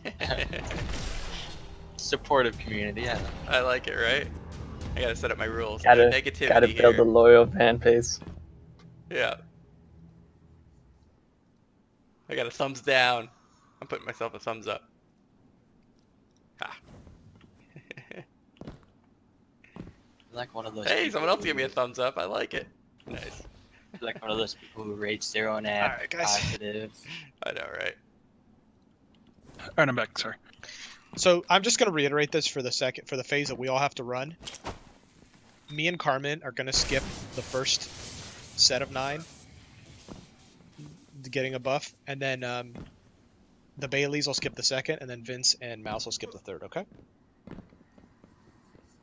supportive community. I I like it, right? I gotta set up my rules. Gotta- negativity Gotta build here. a loyal fan base. Yeah. I got a thumbs down. I'm putting myself a thumbs up. Ha. feel like one of those. hey, someone else who- give me a thumbs up. I like it. Nice. Like one of those people who rates their own ad Alright, guys. positive. I know, right? Alright, I'm back. Sorry. So I'm just gonna reiterate this for the second for the phase that we all have to run. Me and Carmen are gonna skip the first set of nine, getting a buff, and then um, the Baileys will skip the second, and then Vince and Mouse will skip the third. Okay?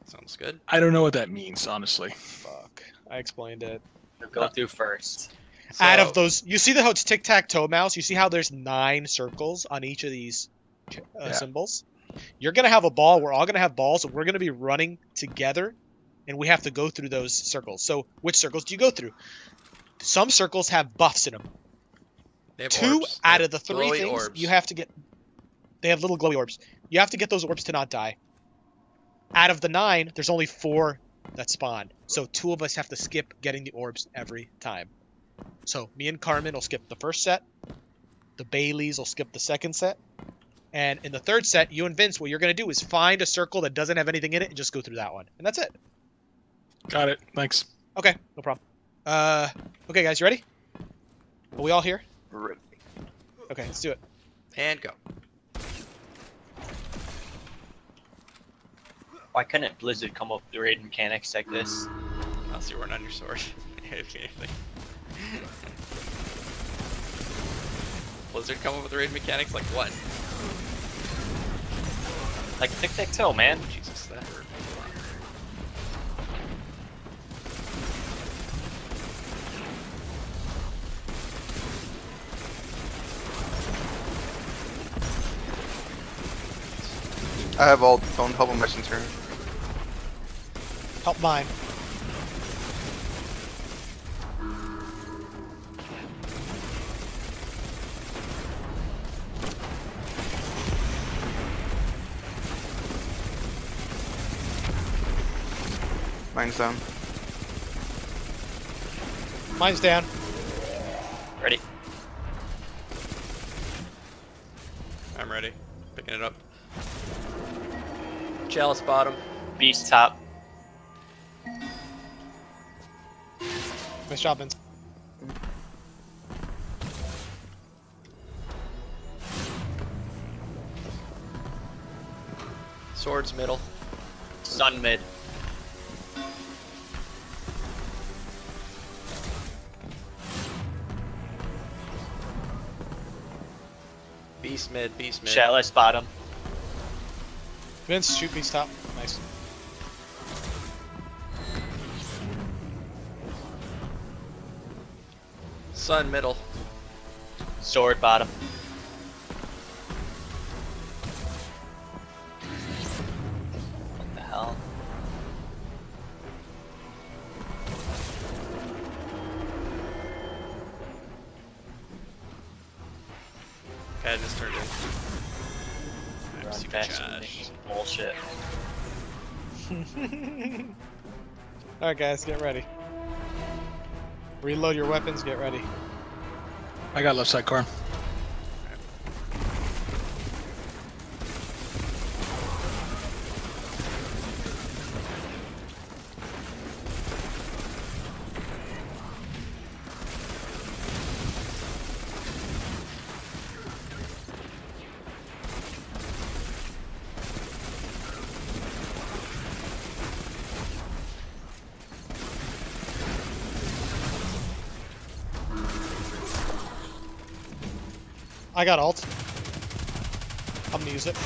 Sounds good. I don't know what that means, honestly. Fuck. I explained it. Who Go through first. Out of those, you see the how it's tic tac toe mouse. You see how there's nine circles on each of these ch- uh, Yeah. symbols. You're gonna have a ball. We're all gonna have balls, and we're gonna be running together, and we have to go through those circles. So, which circles do you go through? Some circles have buffs in them. They have Two orbs. Out have of the three things orbs. you have to get. They have little glowy orbs. You have to get those orbs to not die. Out of the nine, there's only four that spawn. So two of us have to skip getting the orbs every time. So me and Carmen will skip the first set. The Baileys will skip the second set. And in the third set, you and Vince, what you're gonna do is find a circle that doesn't have anything in it and just go through that one. And that's it. Got it. Thanks. Okay, no problem. Uh okay guys, you ready? Are we all here? Ready. Okay, let's do it. And go. Why couldn't Blizzard come up with raid mechanics like this? Unless you weren't on your sword. Blizzard come up with raid mechanics like what? Like tic tac toe, man. Jesus, that hurt. I have all don't help on my turn. Help mine. Mine's down. Mine's down. Chalice bottom. Beast top. Nice job, Vince. Swords middle. Sun mid. Beast mid. Beast mid. Chalice bottom. Vince, shoot me stop. Nice. Sun middle. Sword bottom. Alright guys, get ready. Reload your weapons, get ready. I got left side car. Got alt. I'm gonna use it.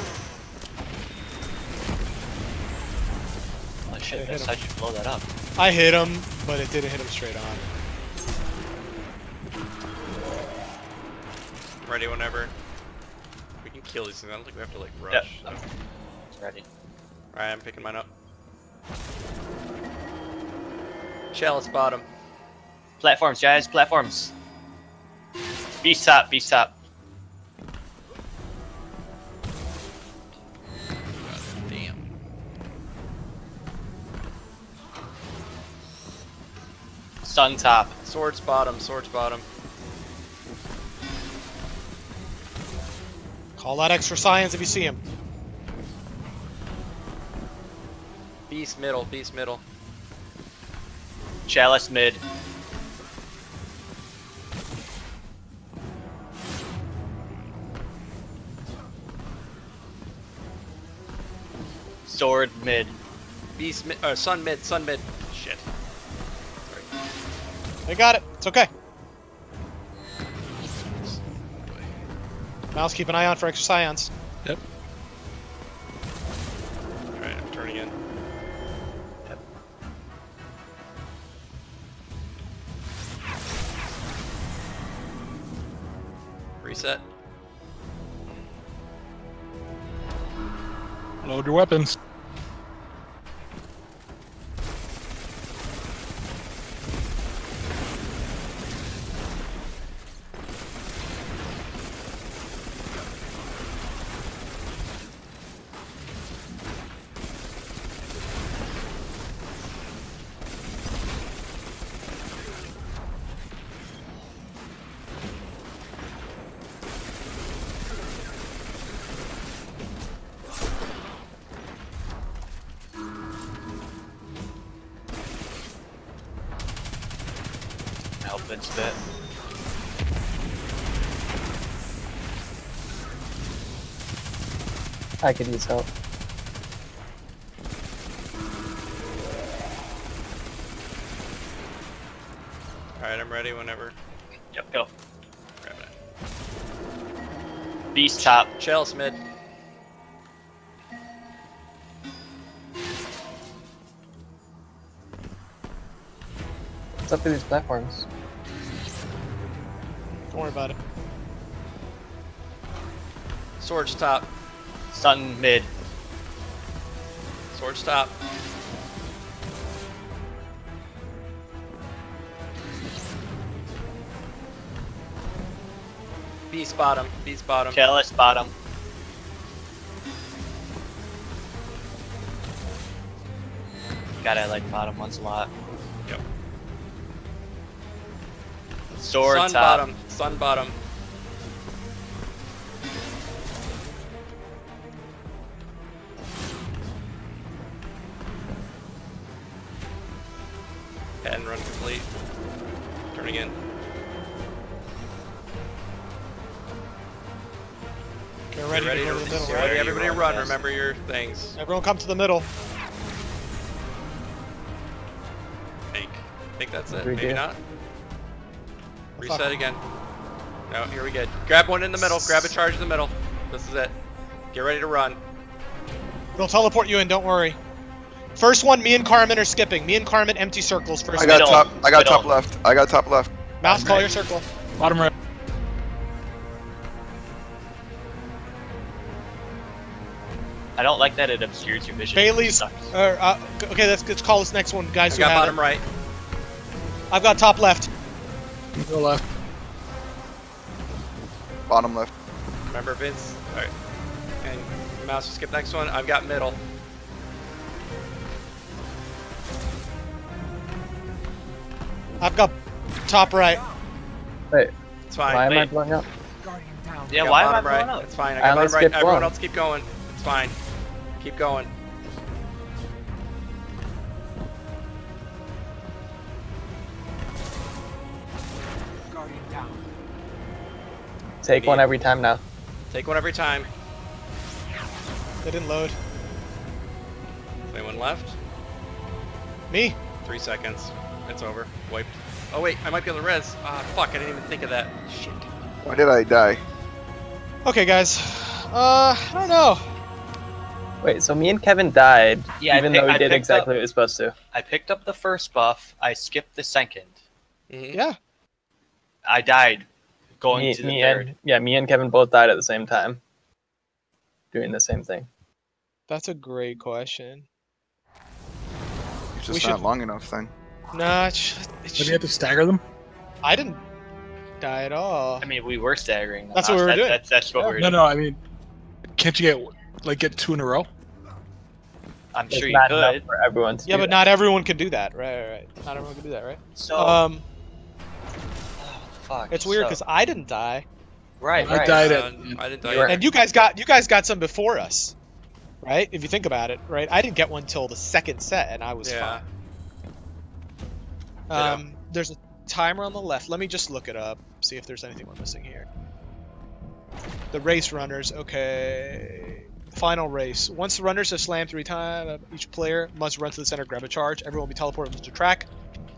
Oh shit, hit that's him. how'd blow that up? I hit him, but it didn't hit him straight on. Ready whenever. We can kill these things. I don't think we have to like rush. I'm it's ready. Alright, I'm picking mine up. Chalice bottom. Platforms, guys, platforms. Beast top, beast top. Sun top. Swords bottom, swords bottom. Call that extra psions if you see him. Beast middle, beast middle. Chalice mid. Sword mid. Beast mid, uh, sun mid, sun mid. Shit. They got it. It's okay. Mouse, keep an eye on for extra psions. Yep. Alright, I'm turning in. Yep. Reset. Load your weapons. Help Vince a bit. I could use help. Alright, I'm ready whenever. Yep, go. Grab it. Beast top. Chalice mid. What's up with these platforms? Don't worry about it. Swords top. Sun mid. Sword stop. Beast bottom. Beast bottom. Chalice bottom. God, I like bottom ones a lot. Yep. Sword Sun top. bottom. Sun bottom. And run complete. Turning in. Get ready, ready to to, go to the middle, get right? ready, everybody Run, run. Remember your things. Everyone come to the middle. think. I think that's it. We Maybe do. not. Fuck. Reset again. No, here we go. Grab one in the middle. Grab a charge in the middle. This is it. Get ready to run. We'll teleport you in, don't worry. First one, me and Carmen are skipping. Me and Carmen empty circles first. I got Middle, top. I got top left. I got top left. Mouse, call your circle. Bottom right. I don't like that it obscures your vision. Bailey's. Sucks. Uh, uh, okay, let's, let's call this next one, guys. I who got have bottom it. right. I've got top left. Go left. Bottom left. Remember Vince? Alright. And mouse, skip next one. I've got middle. I've got top right. Wait, It's fine. Why am I blowing up? Yeah, why am I bottom right. blowing up? It's fine. I I got only bottom right. Everyone one. else keep going. It's fine. Keep going. Take one every time now. Take one every time. They didn't load. Is anyone left? Me. Three seconds. It's over. Wiped. Oh wait, I might be able to res. Ah, fuck! I didn't even think of that. Shit. Why did I die? Okay, guys. Uh, I don't know. Wait, so me and Kevin died, Yeah, even pick- though we I did exactly up- what we were supposed to. I picked up the first buff. I skipped the second. Mhm. Yeah. I died going Me, to the me third. and yeah, me and Kevin both died at the same time, doing the same thing. That's a great question. It's We just should- not long enough then. Nah, it should, it Did you have to stagger them? I didn't die at all. I mean, we were staggering. them. That's what we were That- doing. That's, that's what we were No, doing. no. I mean, can't you get like get two in a row? I'm It's sure you not could. for everyone to yeah, do but that. not everyone can do that. Right, right, right. Not everyone can do that, right? So, Um, oh, fuck. it's weird so- because I didn't die, right, I right. died Uh, at- I didn't die. Yet. and you guys got you guys got some before us, right? If you think about it, right? I didn't get one till the second set, and I was Yeah. fine. Yeah. Um, there's a timer on the left. Let me just look it up, see if there's anything we're missing here. The race runners, okay. Final race. Once the runners have slammed three times, each player must run to the center, grab a charge. Everyone will be teleported to the track.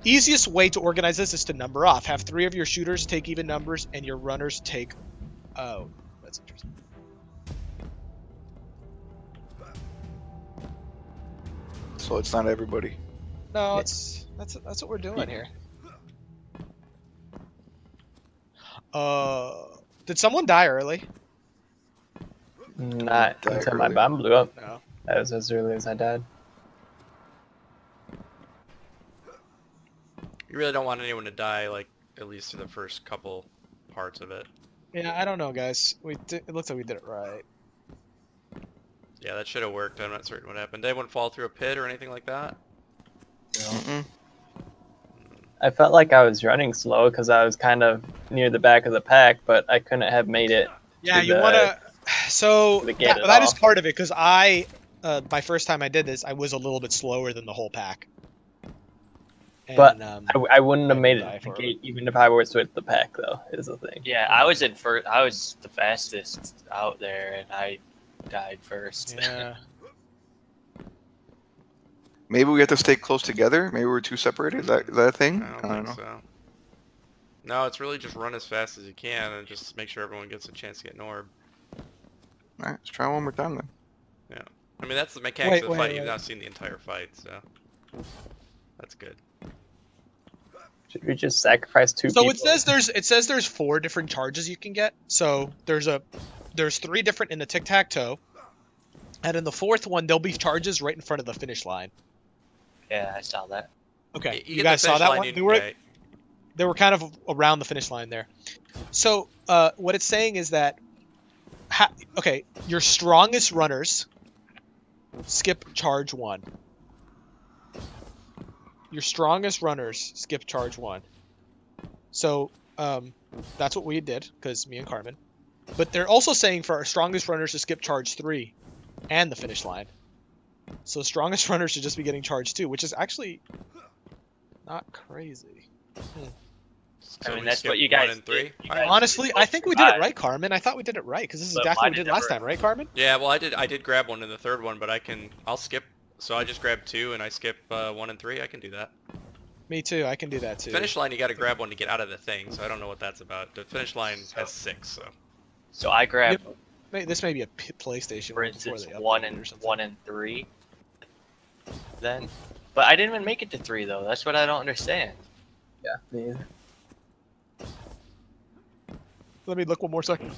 Easiest way to organize this is to number off. Have three of your shooters take even numbers, and your runners take. Oh, that's interesting. So it's not everybody. No, Yeah. it's that's that's what we're doing here. Uh, did someone die early? Not Die until my bomb blew up. No. That was as early as I died. You really don't want anyone to die, like at least in the first couple parts of it. Yeah, I don't know, guys. We did, it looks like we did it right. Yeah, that should have worked. I'm not certain what happened. Did anyone fall through a pit or anything like that? Mm-mm. I felt like I was running slow because I was kind of near the back of the pack, but I couldn't have made it. Yeah, to you the- want to. So to that, that is part of it because I, uh, my first time I did this, I was a little bit slower than the whole pack. And, But um, I, I wouldn't have made it to the gate even if I was with the pack, though. Is the thing. Yeah, I was in first. I was the fastest out there, and I died first. yeah. Maybe we have to stay close together. Maybe we're too separated. Is that, is that a thing? I don't, think so. No, it's really just run as fast as you can and just make sure everyone gets a chance to get an orb. All right, let's try one more time then. Yeah. I mean, that's the mechanics Wait, of the wait, fight. You've wait. not seen the entire fight, so that's good. Should we just sacrifice two So people? it says there's it says there's four different charges you can get. So there's a there's three different in the tic tac toe, and in the fourth one there'll be charges right in front of the finish line. Yeah, I saw that. Okay, Y- you, guys saw that one? you- They were yeah, they were kind of around the finish line there. So uh, what it's saying is that, ha- okay, your strongest runners skip charge one. Your strongest runners skip charge one. So um, that's what we did because me and Carmen. But they're also saying for our strongest runners to skip charge three, and the finish line. So strongest runners should just be getting charged too, which is actually not crazy. So I mean, that's what you one guys and three. did. You guys- Honestly, I think we did it right, Carmen. I thought we did it right because this is But exactly what we did did last time, right, Carmen? Yeah, well, I did. I did grab one in the third one, but I can. I'll skip. So I just grab two, and I skip uh, one and three. I can do that. Me too. I can do that too. Finish line, you got to grab one to get out of the thing. So I don't know what that's about. The finish line has six. So So I grabbed, May- This may be a PlayStation. for instance, one updated it or and one and three. Then, but I didn't even make it to three though. That's what I don't understand. Yeah. me either. Let me look one more second.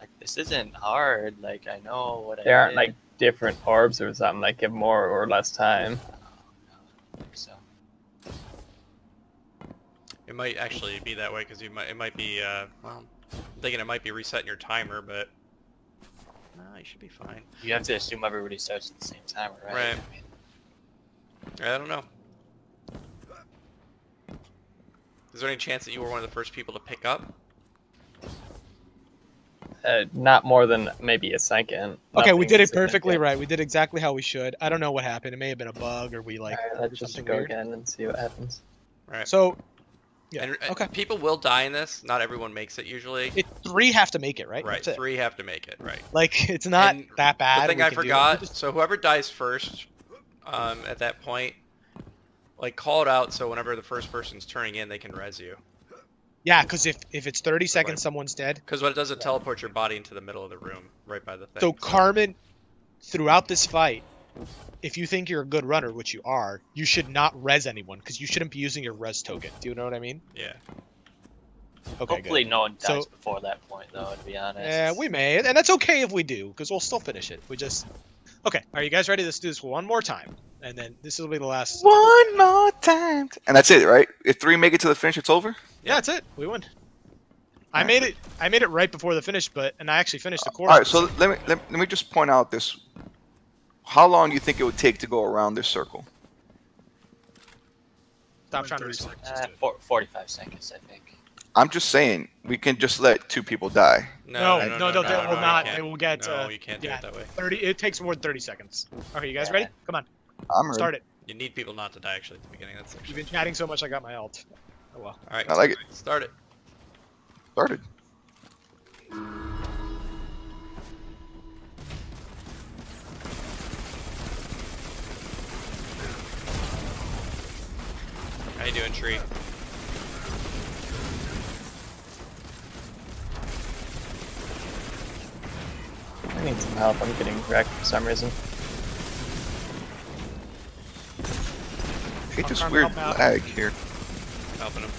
Like this isn't hard. Like I know what I. They aren't did. like different orbs or something. Like give more or less time. So it might actually be that way because you might. It might be. Uh, well, I'm thinking it might be resetting your timer, but no, you should be fine. you have to assume everybody starts at the same time, right? Right. I mean, I don't know. Is there any chance that you were one of the first people to pick up? Uh, not more than maybe a second. Okay, we did it perfectly right. We did exactly how we should. I don't know what happened. It may have been a bug, or we like All right, let's just go weird. again and see what happens. Right. So, yeah, And, uh, okay. People will die in this. Not everyone makes it usually. It three have to make it, right? right. It. Three have to make it. Right. Like it's not And that bad. the thing I can do it. forgot. Just- So whoever dies first, um, at that point, like call it out. So whenever the first person's turning in, they can res you. Yeah, because if if it's 30 seconds, Right. someone's dead. Because what it does, it teleports your body into the middle of the room, right by the thing. So Carmen, throughout this fight, if you think you're a good runner, which you are, you should not res anyone because you shouldn't be using your res token. Do you know what I mean? yeah. Okay, Hopefully, good. no one dies So- before that point, though. To be honest. Yeah, we may, and that's okay if we do, because we'll still finish it. We just. Okay, are you guys ready? Let's do this one more time, and then this will be the last. One more time. And that's it, right? If three make it to the finish, it's over. Yeah, that's it. We win. I made it. I made it right before the finish, but and I actually finished the course. All right, So let me let, let me just point out this. How long do you think it would take to go around this circle? stop trying to 30 respond. Uh, four, 45 seconds, I think. I'm just saying we can just let two people die. No, No, no, no, no, no, they no, will you not. can't. They will get No, uh, you can't do yeah. it that way. thirty. It takes more than thirty seconds. Okay, you guys Yeah. ready? Come on, I'm ready. start it. You need people not to die actually at the beginning. That's You've been chatting so much, I got my alt. Oh well. All right. I like it. Start it. Started. How you doing, tree? I need some help. I'm getting wrecked for some reason. I hate this weird help out. lag here. Helping him.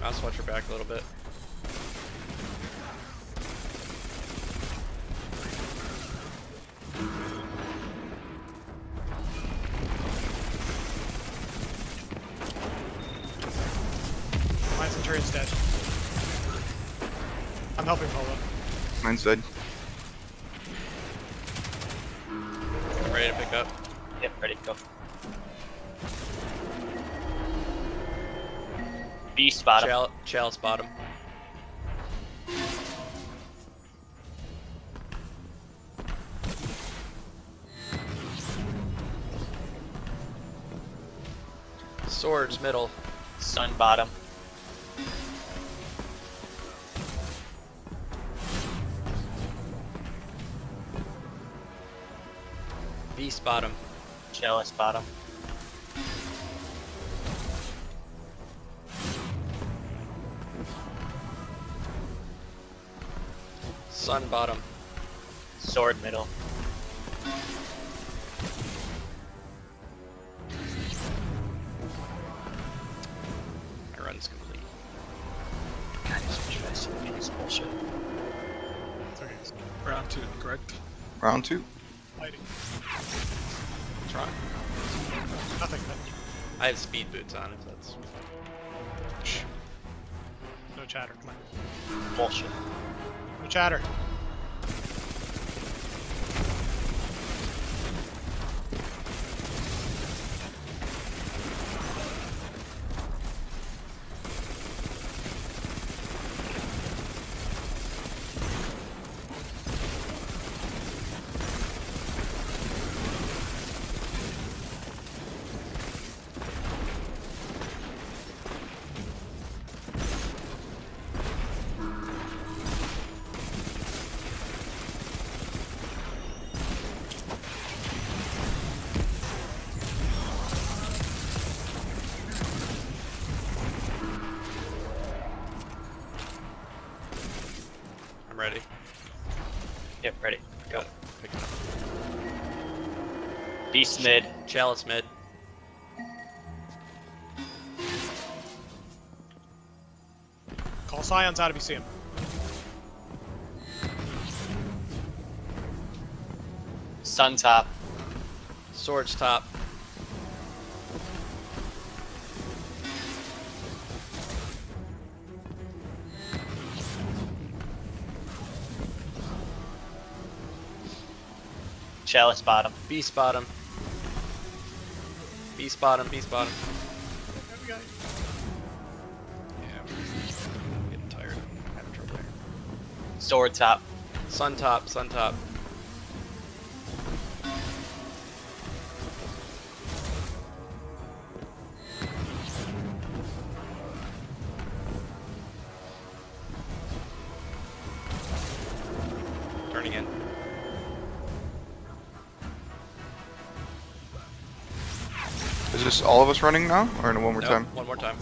Mouse watch your back a little bit. My Centurion's dead. I'm helping Polo. Mine's dead. I'm ready to pick up. Yep, ready, to go. Beast bottom. Chal- Chalice bottom. Swords middle. Sun bottom. Beast bottom. Chalice bottom. Sun bottom. Sword middle. My run's complete. God, this stress is bullshit. Okay, round two, correct? Round two. Speed boots on if that's. No chatter. Come on. Bullshit. No chatter. Chalice mid. Call Psions out if you see him. Sun top. Swords top. Chalice bottom. Beast bottom. East bottom, east bottom. Yeah, getting tired. I'm having trouble. Sword top. Sun top, sun top. All of us running now, or in one more time? One more time.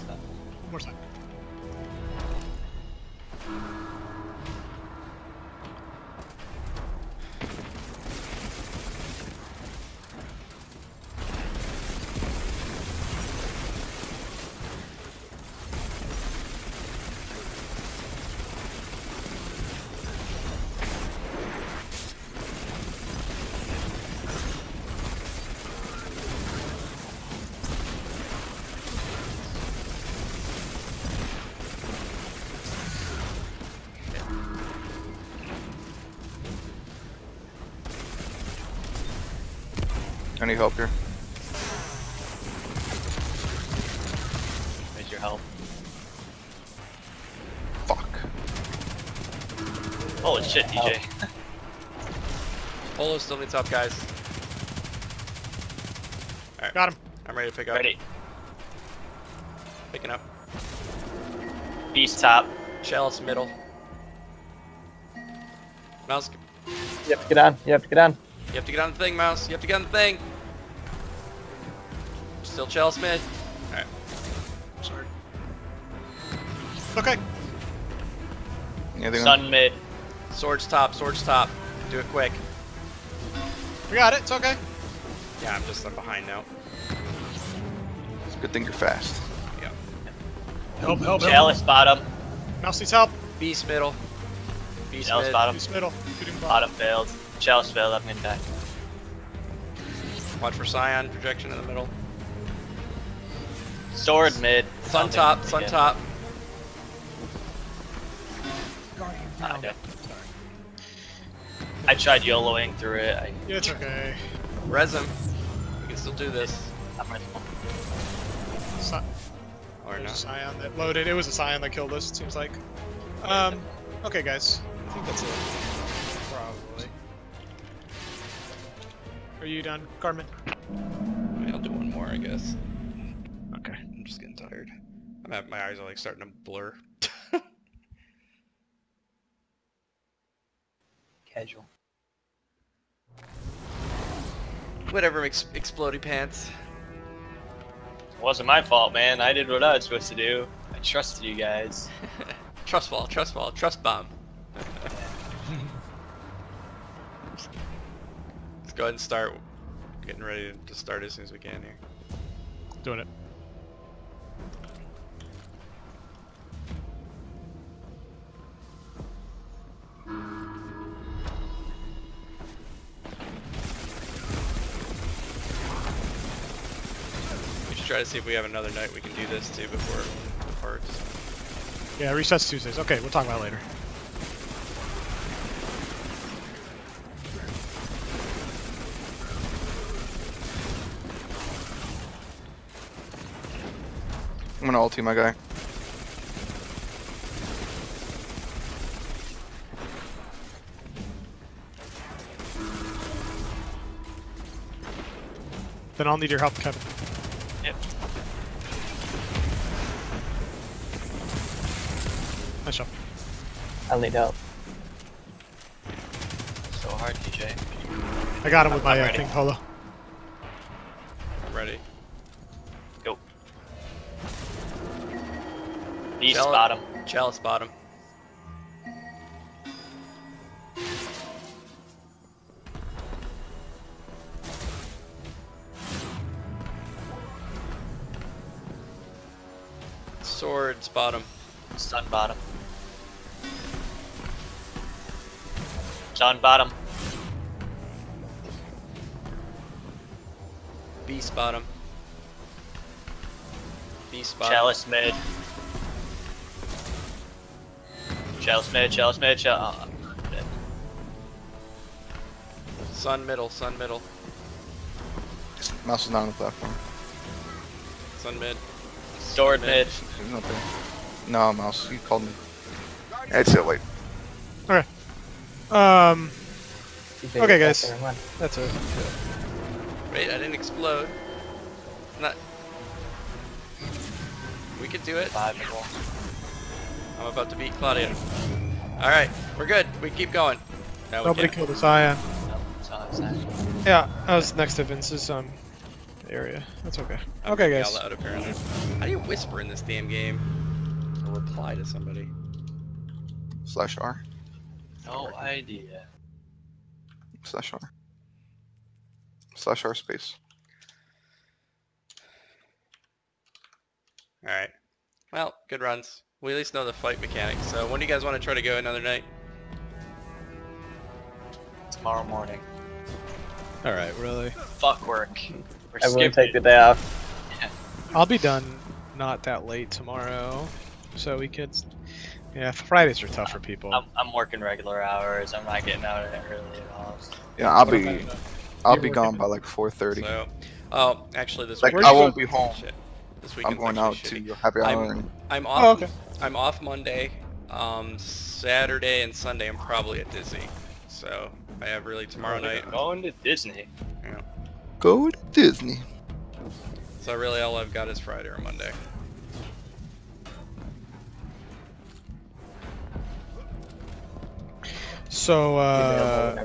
I need help here. Where's your help? Fuck. Holy shit, DJ. Polo still needs help, guys. Alright, Got him. I'm ready to pick up. Ready. Picking up. Beast top. Chalice middle. Mouse, You have to get on. You have to get on. you have to get on the thing, Mouse. You have to get on the thing. Still Chalice mid. Alright. Sorry. Okay. Anything on? Sun mid. Swords top, swords top. Do it quick. We got it. It's okay. Yeah, I'm just I'm behind now. It's a good thing you're fast. Yeah. Help, help, help. Chalice bottom. Mouse needs help. Beast middle. Beast Chalice mid. bottom. East middle. Shooting Bottom failed. Chalice failed. I'm gonna die. Watch for Psion projection in the middle. Sword mid. Sun top, sun again. top. Ah, okay. I tried YOLOing through it. I, Yeah, it's okay. Res him. We can still do this. I'm gonna Sci- Or There's a not. Psion that loaded. It was a Psion that killed us, it seems like. Um, okay, guys. I think that's it. Probably. Are you done, Carmen? I'll do one more, I guess. Okay. I'm just getting tired. I'm at, my eyes are like starting to blur. casual. Whatever, ex- explodey pants. It wasn't my fault, man. I did what I was supposed to do. I trusted you guys. Trust fall, trust fall, trust bomb. Let's go ahead and start. Getting ready to start as soon as we can here. Doing it. We should try to see if we have another night we can do this too before it departs. Yeah, resets Tuesdays. Okay, we'll talk about it later. I'm gonna ulti my guy. Then I'll need your help, Kevin. Yep. Nice job. I'll need help. So hard, DJ. I got him with my I'm uh, ready. King Polo. I'm ready. Go. Beast Shall- bottom. Chalice bottom. Bottom. Sun bottom. Sun bottom. Beast bottom. Beast bottom. Chalice mid. Chalice mid, chalice mid, chalice. Oh, Sun middle, sun middle. Mouse is not on the platform. Sun mid. Sword Mid. mid. He's not there. No, Mouse, you called me. That's it, wait. Um, Okay, guys. back there and run. that's it. Wait, I didn't explode. Not. We could do it. Survivable. I'm about to beat Claudia. Alright, we're good. We keep going. No, Nobody can't. killed Isaiah. No, so it's not. Yeah, I was next to Vince's um area. That's okay. I'm Okay, guys. Yell out, apparently. How do you whisper in this damn game? Or reply to somebody? Slash R. No idea. Slash R. Slash R space. Alright. Well, good runs. We at least know the fight mechanics. So when do you guys want to try to go another night? Tomorrow morning. All right, really. Fuck work. We're Everyone skipping take the day off. I'll be done not that late tomorrow, so we could. Yeah, Fridays are tough for people. I'm, I'm working regular hours. I'm not getting out early at all. Yeah, I'll What be I'll You're be gone working- by like 4:30. So, oh, actually this Like week. I won't be home. Shit. This I'm going out shitty. to happy I'm- hour and I'm Oh, off. okay. I'm off Monday. Um, Saturday and Sunday I'm probably at Disney. So I have really tomorrow night. Going to Disney. Go to Disney. So really all I've got is Friday or Monday. So uh.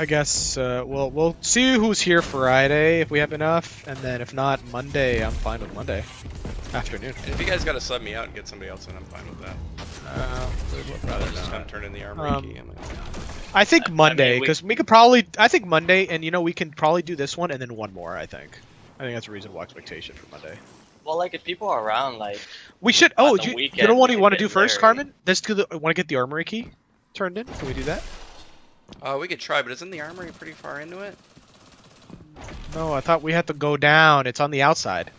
I guess uh, we'll we'll see who's here Friday if we have enough, and then if not Monday, I'm fine with Monday afternoon. And if you guys gotta sub me out and get somebody else in, I'm fine with that. Uh, I'd rather just come turn in the armory Um, key. and then- I think I- I Monday mean, we- because we could probably. I think Monday, and you know we can probably do this one and then one more. I think. I think that's a reasonable expectation for Monday. Well, like if people are around, like We should. Oh, the do you, you know what we you want to do first, Larry. Carmen? Let's do the. Want to get the armory key turned in? Can we do that? Uh, we could try, but isn't the armory pretty far into it? No, I thought we had to go down. It's on the outside.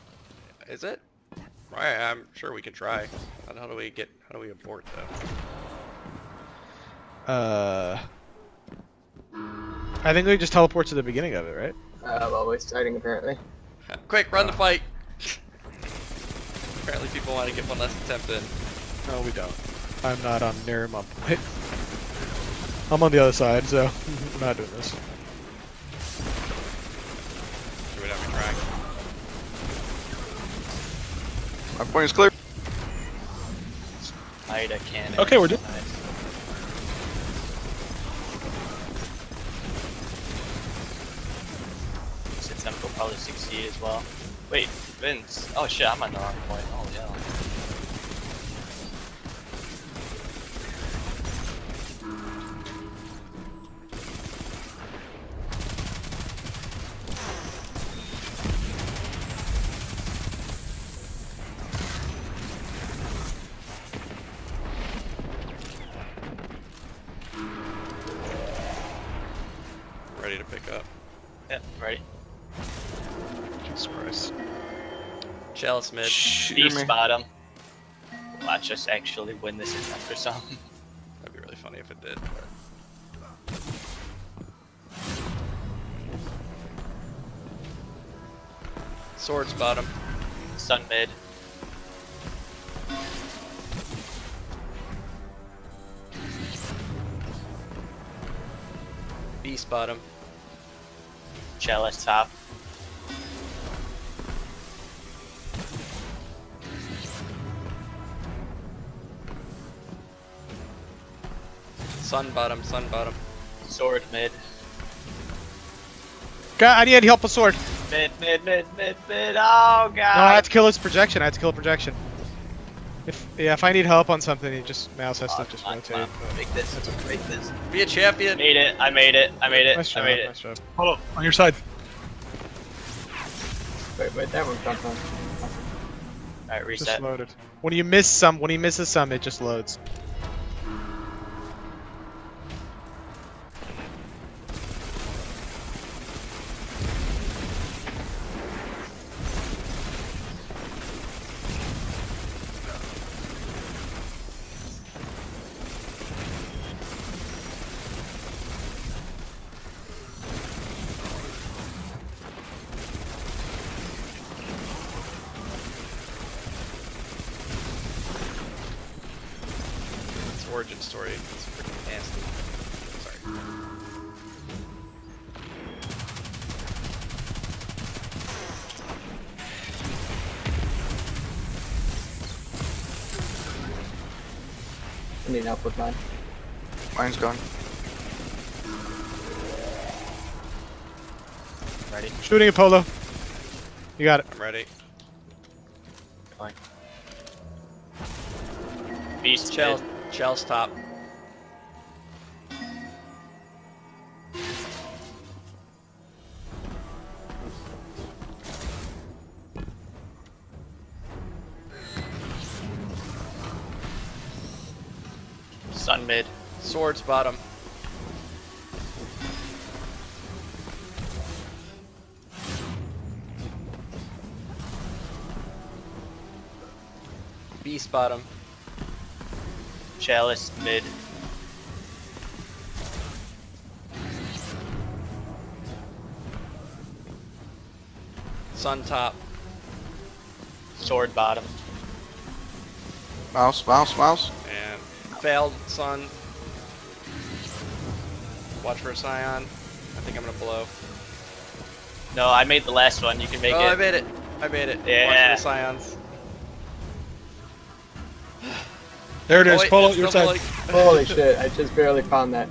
Is it? Right, I'm sure we can try. How how do we get? How do we abort though? Uh. I think we just teleport to the beginning of it, right? Uh, while we're starting, apparently. Quick, run the fight! Apparently people want to get one last attempt in. No, we don't. I'm not on near my point. I'm on the other side, so I'm not doing this. Should we not be trying? My point is clear. Ida cannon. Okay, we're doing- Nice. Probably succeed as well. Wait, Vince. Oh shit, I'm at the wrong point. Oh yeah. Mid. Beast bottom. Watch us actually win this attempt or something. That'd be really funny if it did. Swords bottom. Sun mid. Beast bottom. Chalice top. Sun bottom. Sun bottom. Sword mid. God, I need help with sword. Mid, mid, mid, mid, mid. Oh god. No, I had to kill his projection. I had to kill a projection. If yeah, if I need help on something, it just mouse has Oh, to uh, just come on, rotate. on. Make this. Make this. Be a champion. Made it. I made it. I made it. Nice I job. made it. Nice job. Hold up, on your side. Wait, wait, that one comes on. Alright, reset. Just loaded. When you miss some, when he misses some, it just loads. I need help with mine. Mine's gone. Ready? Shooting at Polo. You got it. I'm ready. Beast Shell, mid. shell's top. Swords bottom. Beast bottom. Chalice mid. Sun top. Sword bottom. Mouse, mouse, mouse. And failed sun. Watch for a psion. I think I'm gonna blow. No, I made the last one. You can make oh, I made it. I made it. Yeah. Watch for the psions. There it Oh, is. wait, Polo, it's your still side. Holy shit! I just barely found that.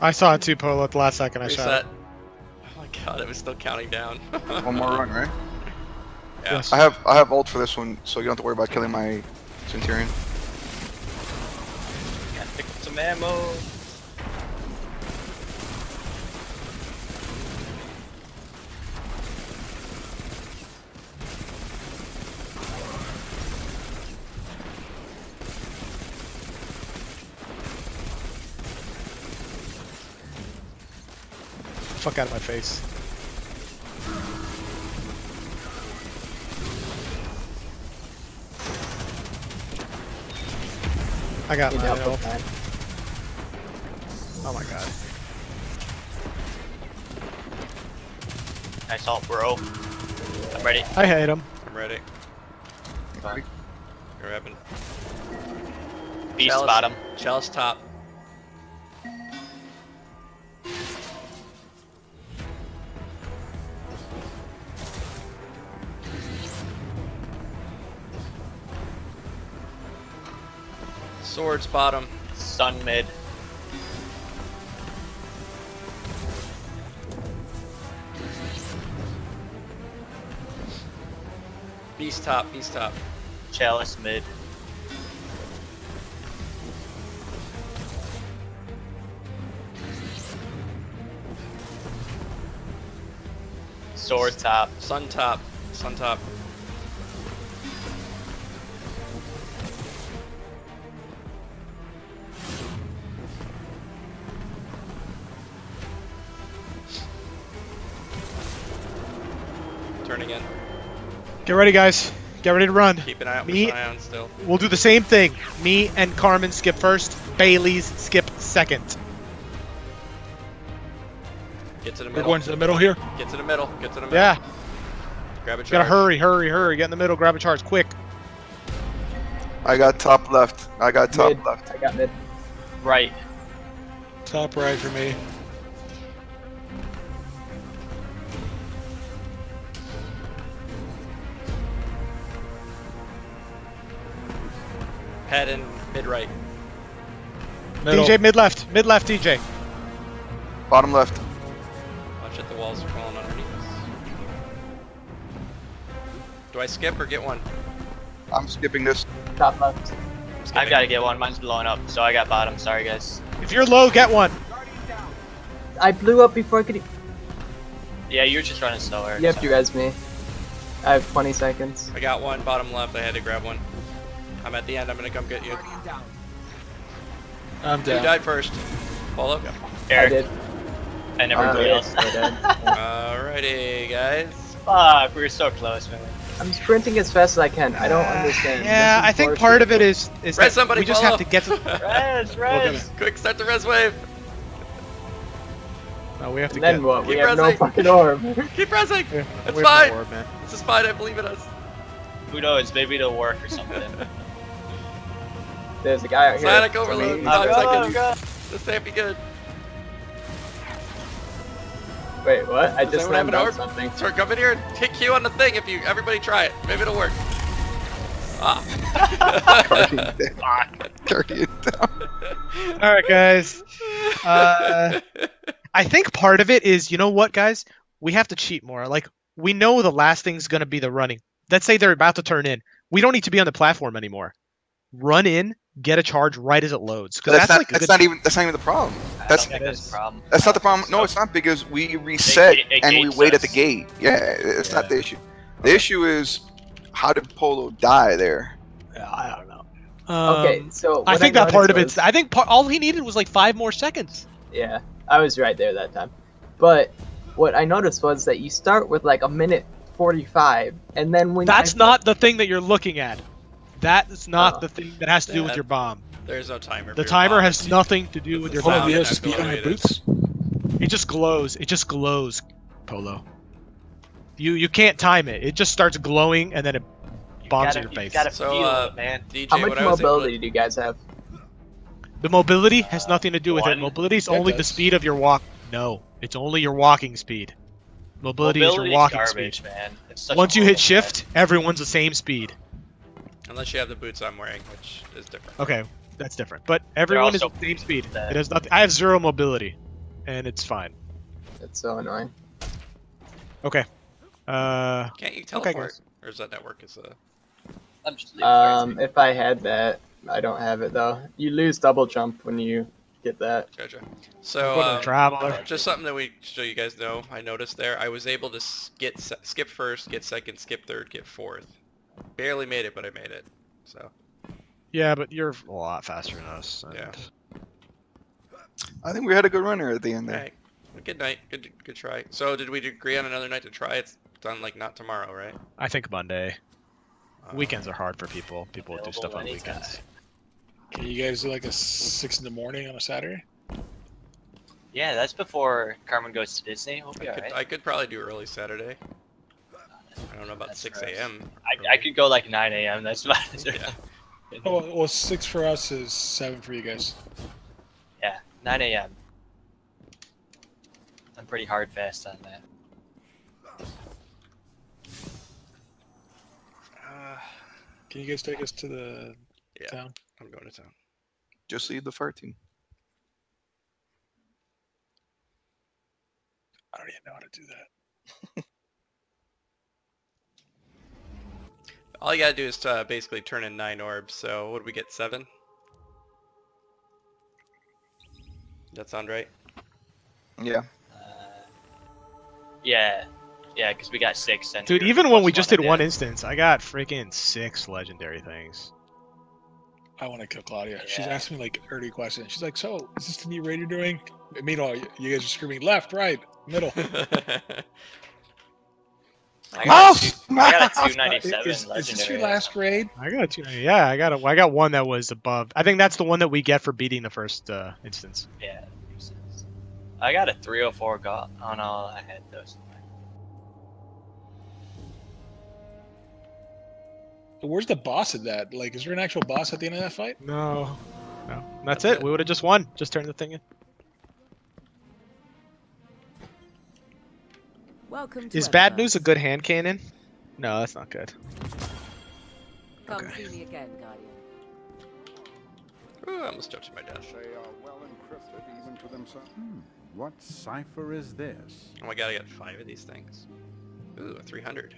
I saw it too, Polo, at the last second I shot Reset. it. Oh my god, it was still counting down. One more run, right? Yeah. Yes. I have I have ult for this one, so you don't have to worry about killing my Centurion. Gotta pick up some ammo. Fuck out of my face. I got my help health. Oh my god. Nice ult, bro. I'm ready. I hate him. I'm ready. Ready? You're rapping. Beast Chalice. bottom. Chalice top. Swords bottom. Sun mid. Beast top. Beast top. Chalice mid. Sword top. Sun top. Sun top. Get ready, guys. Get ready to run. Keep an eye out for Me- Psion still. We'll do the same thing. Me and Carmen skip first. Bailey's skip second. Get to the We're middle. going to the middle here. Get to the middle. Get to the middle. Yeah. Grab a charge. Gotta hurry, hurry, hurry. Get in the middle. Grab a charge, quick. I got top left. I got top Mid. left. I got mid. Right. Top right for me. Head and mid right. Middle. DJ mid left. Mid left, DJ. Bottom left. Watch it, the walls are falling underneath us. Do I skip or get one? I'm skipping this. Top left. I'm I've got to get one. Mine's blowing up, so I got bottom. Sorry, guys. If you're low, get one. I blew up before I could. Yeah, you're just running slower. You have so- to res me. I have 20 seconds. I got one, bottom left. I had to grab one. I'm at the end. I'm gonna come get you. I'm dead. Who down. died first? Polo? I Eric did. and Uh, everybody yeah, else. I did. Alrighty, guys. Fuck, we were so close, man. I'm sprinting as fast as I can. I don't understand. Yeah, I think part of it is is Res that somebody, we just Polo. have to get to. Res, res. Quick, start the res wave. No, we have to And then get. what? We Keep have no fucking orb. Keep pressing. Yeah, It's fine. no orb, man. This is fine. I believe in us. Who knows? Maybe it'll work or something. There's a guy out here. Sonic overload. me. Five Oh, seconds. God. This can't be good. Wait, what? I Does just anyone have landed an on orb? something. So come in here and hit Q on the thing if you everybody try it. Maybe it'll work. Ah. Guardian down. Guardian down. All right, guys. Uh, I think part of it is, you know what, guys? We have to cheat more. Like, we know the last thing's going to be the running. Let's say they're about to turn in. We don't need to be on the platform anymore. Run in, get a charge right as it loads. 'Cause That's, not. like a That's good- not even. That's not even the problem. That's don't that's the problem. that's not the problem. No, it's not because we reset it- it and we gates wait at the gate. Yeah, it's not the issue. The issue is how did Polo die there? I don't know. Um, Okay, so I what think that part noticed of was- it's. I think part, all he needed was like five more seconds. Yeah, I was right there that time. But what I noticed was that you start with like a minute 45, and then when That's I, not the thing that you're looking at. That is not Oh. the thing that has to do with your bomb. There's no timer. The timer bomb. has nothing to do with your Hold on, Sound bomb. have speed on your boots? It just glows. It just glows, Polo. You you can't time it. It just starts glowing and then it You bombs gotta, in your you face. gotta So, feel uh, it, man. DJ, how much what I was able to- mobility do you guys have? The mobility has Uh, nothing to do with it. Mobility is Yeah, it only the speed of your walk. No, it's only your walking speed. Mobility, is your walking garbage, speed. man. It's such a Once you hit horrible shift, everyone's the same speed. Unless you have the boots I'm wearing, which is different. Okay, that's different. But everyone is also the same speed. It has nothing. I have zero mobility, and it's fine. That's so annoying. Okay. Uh, Can't you Okay, teleport? guys. or is that network is a? I'm just Um, if I had that, I don't have it though. You lose double jump when you get that. Gotcha. So go to uh, the traveler. just something that we so you guys know. I noticed there. I was able to s- get skip first, get second, skip third, get fourth. Barely made it, but I made it. So Yeah, but you're a lot faster than us. and- Yeah. I think we had a good runner at the end there. Alright. Good night. Good good try. So did we agree on another night to try? It's done like not tomorrow, right? I think Monday. Uh, Weekends are hard for people. People do stuff on anytime. weekends. Can you guys do like a six in the morning on a Saturday? Yeah, that's before Carmen goes to Disney. We'll I be could, alright. I could probably do early Saturday. I don't know about That's 6 a.m. I, I could go like 9 a.m. That's fine. Yeah. Oh, well, six for us is seven for you guys. Yeah, 9 a.m. I'm pretty hard fast on that. Uh, Can you guys take us to the Yeah. town? I'm going to town. Just leave the fire team. I don't even know how to do that. All you gotta do is uh, basically turn in nine orbs. So what did we get? Seven. That sound right? Yeah. Uh, yeah, yeah, because we got six. And Dude, even when we just did one instance, I got freaking six legendary things. I want to kill Claudia. She's Yeah. asking me like early questions. She's like, "So, is this the new raid you're doing?" Meanwhile, you- you guys are screaming left, right, middle. I got, Mouse! two, I got a 297 is, is legendary. this your last raid? I got a two. Yeah, I got a, I got one that was above. I think that's the one that we get for beating the first uh, instance. Yeah, that makes sense. I got a 304 go. Oh no, I had those. Where's the boss of that? Like, is there an actual boss at the end of that fight? No, no, that's, That's it. it. We would have just won. Just turned the thing in. Welcome to Is bad news a good hand cannon? No, that's not good. Come Okay. see me again, Guardian. Ooh, I almost jumped to my death. They are well encrypted even to themselves. Hmm. What cipher is this? Oh my god, I got five of these things. Ooh, a 300.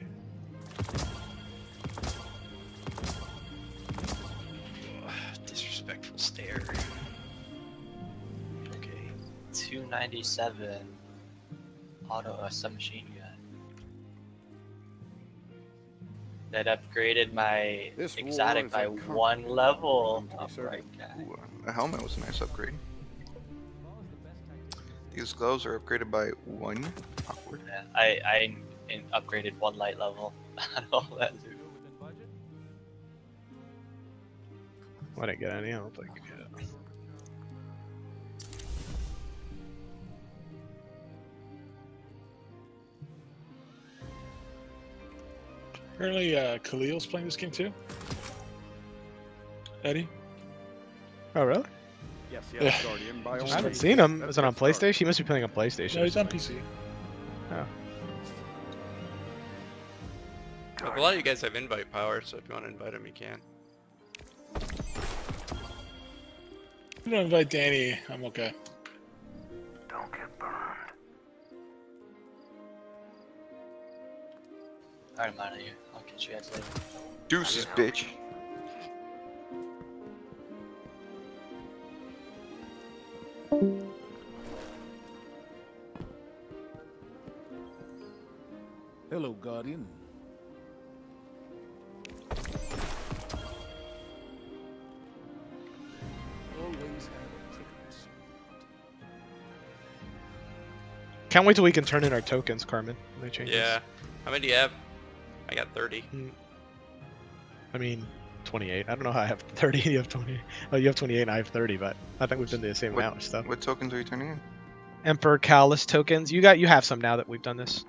Ugh, disrespectful stare. Okay. 297 auto uh, submachine gun. That upgraded my This exotic by one level. to be. Upright guy. Ooh, a helmet was a nice upgrade. These gloves are upgraded by one. Awkward. Yeah, I I in, upgraded one light level. on all that. dude. I didn't get any. I don't think. Apparently, uh, Khalil's playing this game too. Eddie, Oh really? Yes, Yeah. yes, Guardian. By I haven't means. seen him. Let's Is it on. PlayStation? He must be playing on PlayStation. No, he's on something. PC. Look, a lot of you guys have invite power, so if you want to invite him, you can. If you don't invite Danny, I'm okay. Don't get burned. Alright, I'm out of here. I'll catch you guys later. Deuces, bitch. Hello, Guardian. Always have tricks. Can't wait till we can turn in our tokens, Carmen. when They change. Yeah. How many do you have? I got 30. I mean, 28. I don't know how I have 30. You have 20. Oh, you have 28 and I have 30, but I think we've been the same What- amount of stuff. What tokens are you turning in? Emperor Calus tokens. You got. You have some now that we've done this.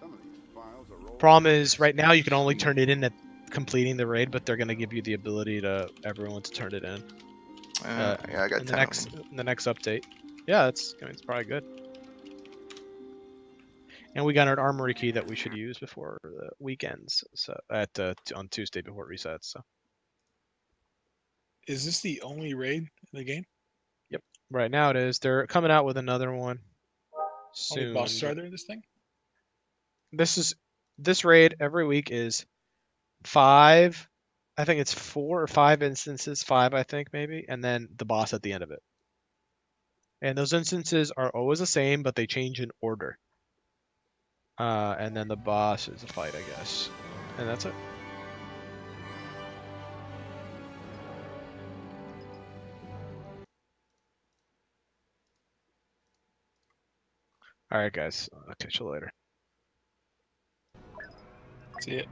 Some of these files are rolled Problem is, right now you can only turn it in at completing the raid, but they're gonna give you the ability to everyone to turn it in Uh, yeah, I got in 10 the next in the next update. Yeah, that's I mean, it's probably good. And we got an armory key that we should use before the weekends, so at uh, on Tuesday before it resets. So Is this the only raid in the game? Yep. Right now it is. They're coming out with another one How many bosses are there in this thing? This is this raid every week is five. I think it's four or five instances, five I think maybe, and then the boss at the end of it. And those instances are always the same, but they change in order. Uh, and then the boss is a fight, I guess, and that's it. All right, guys. I'll catch you later. See it.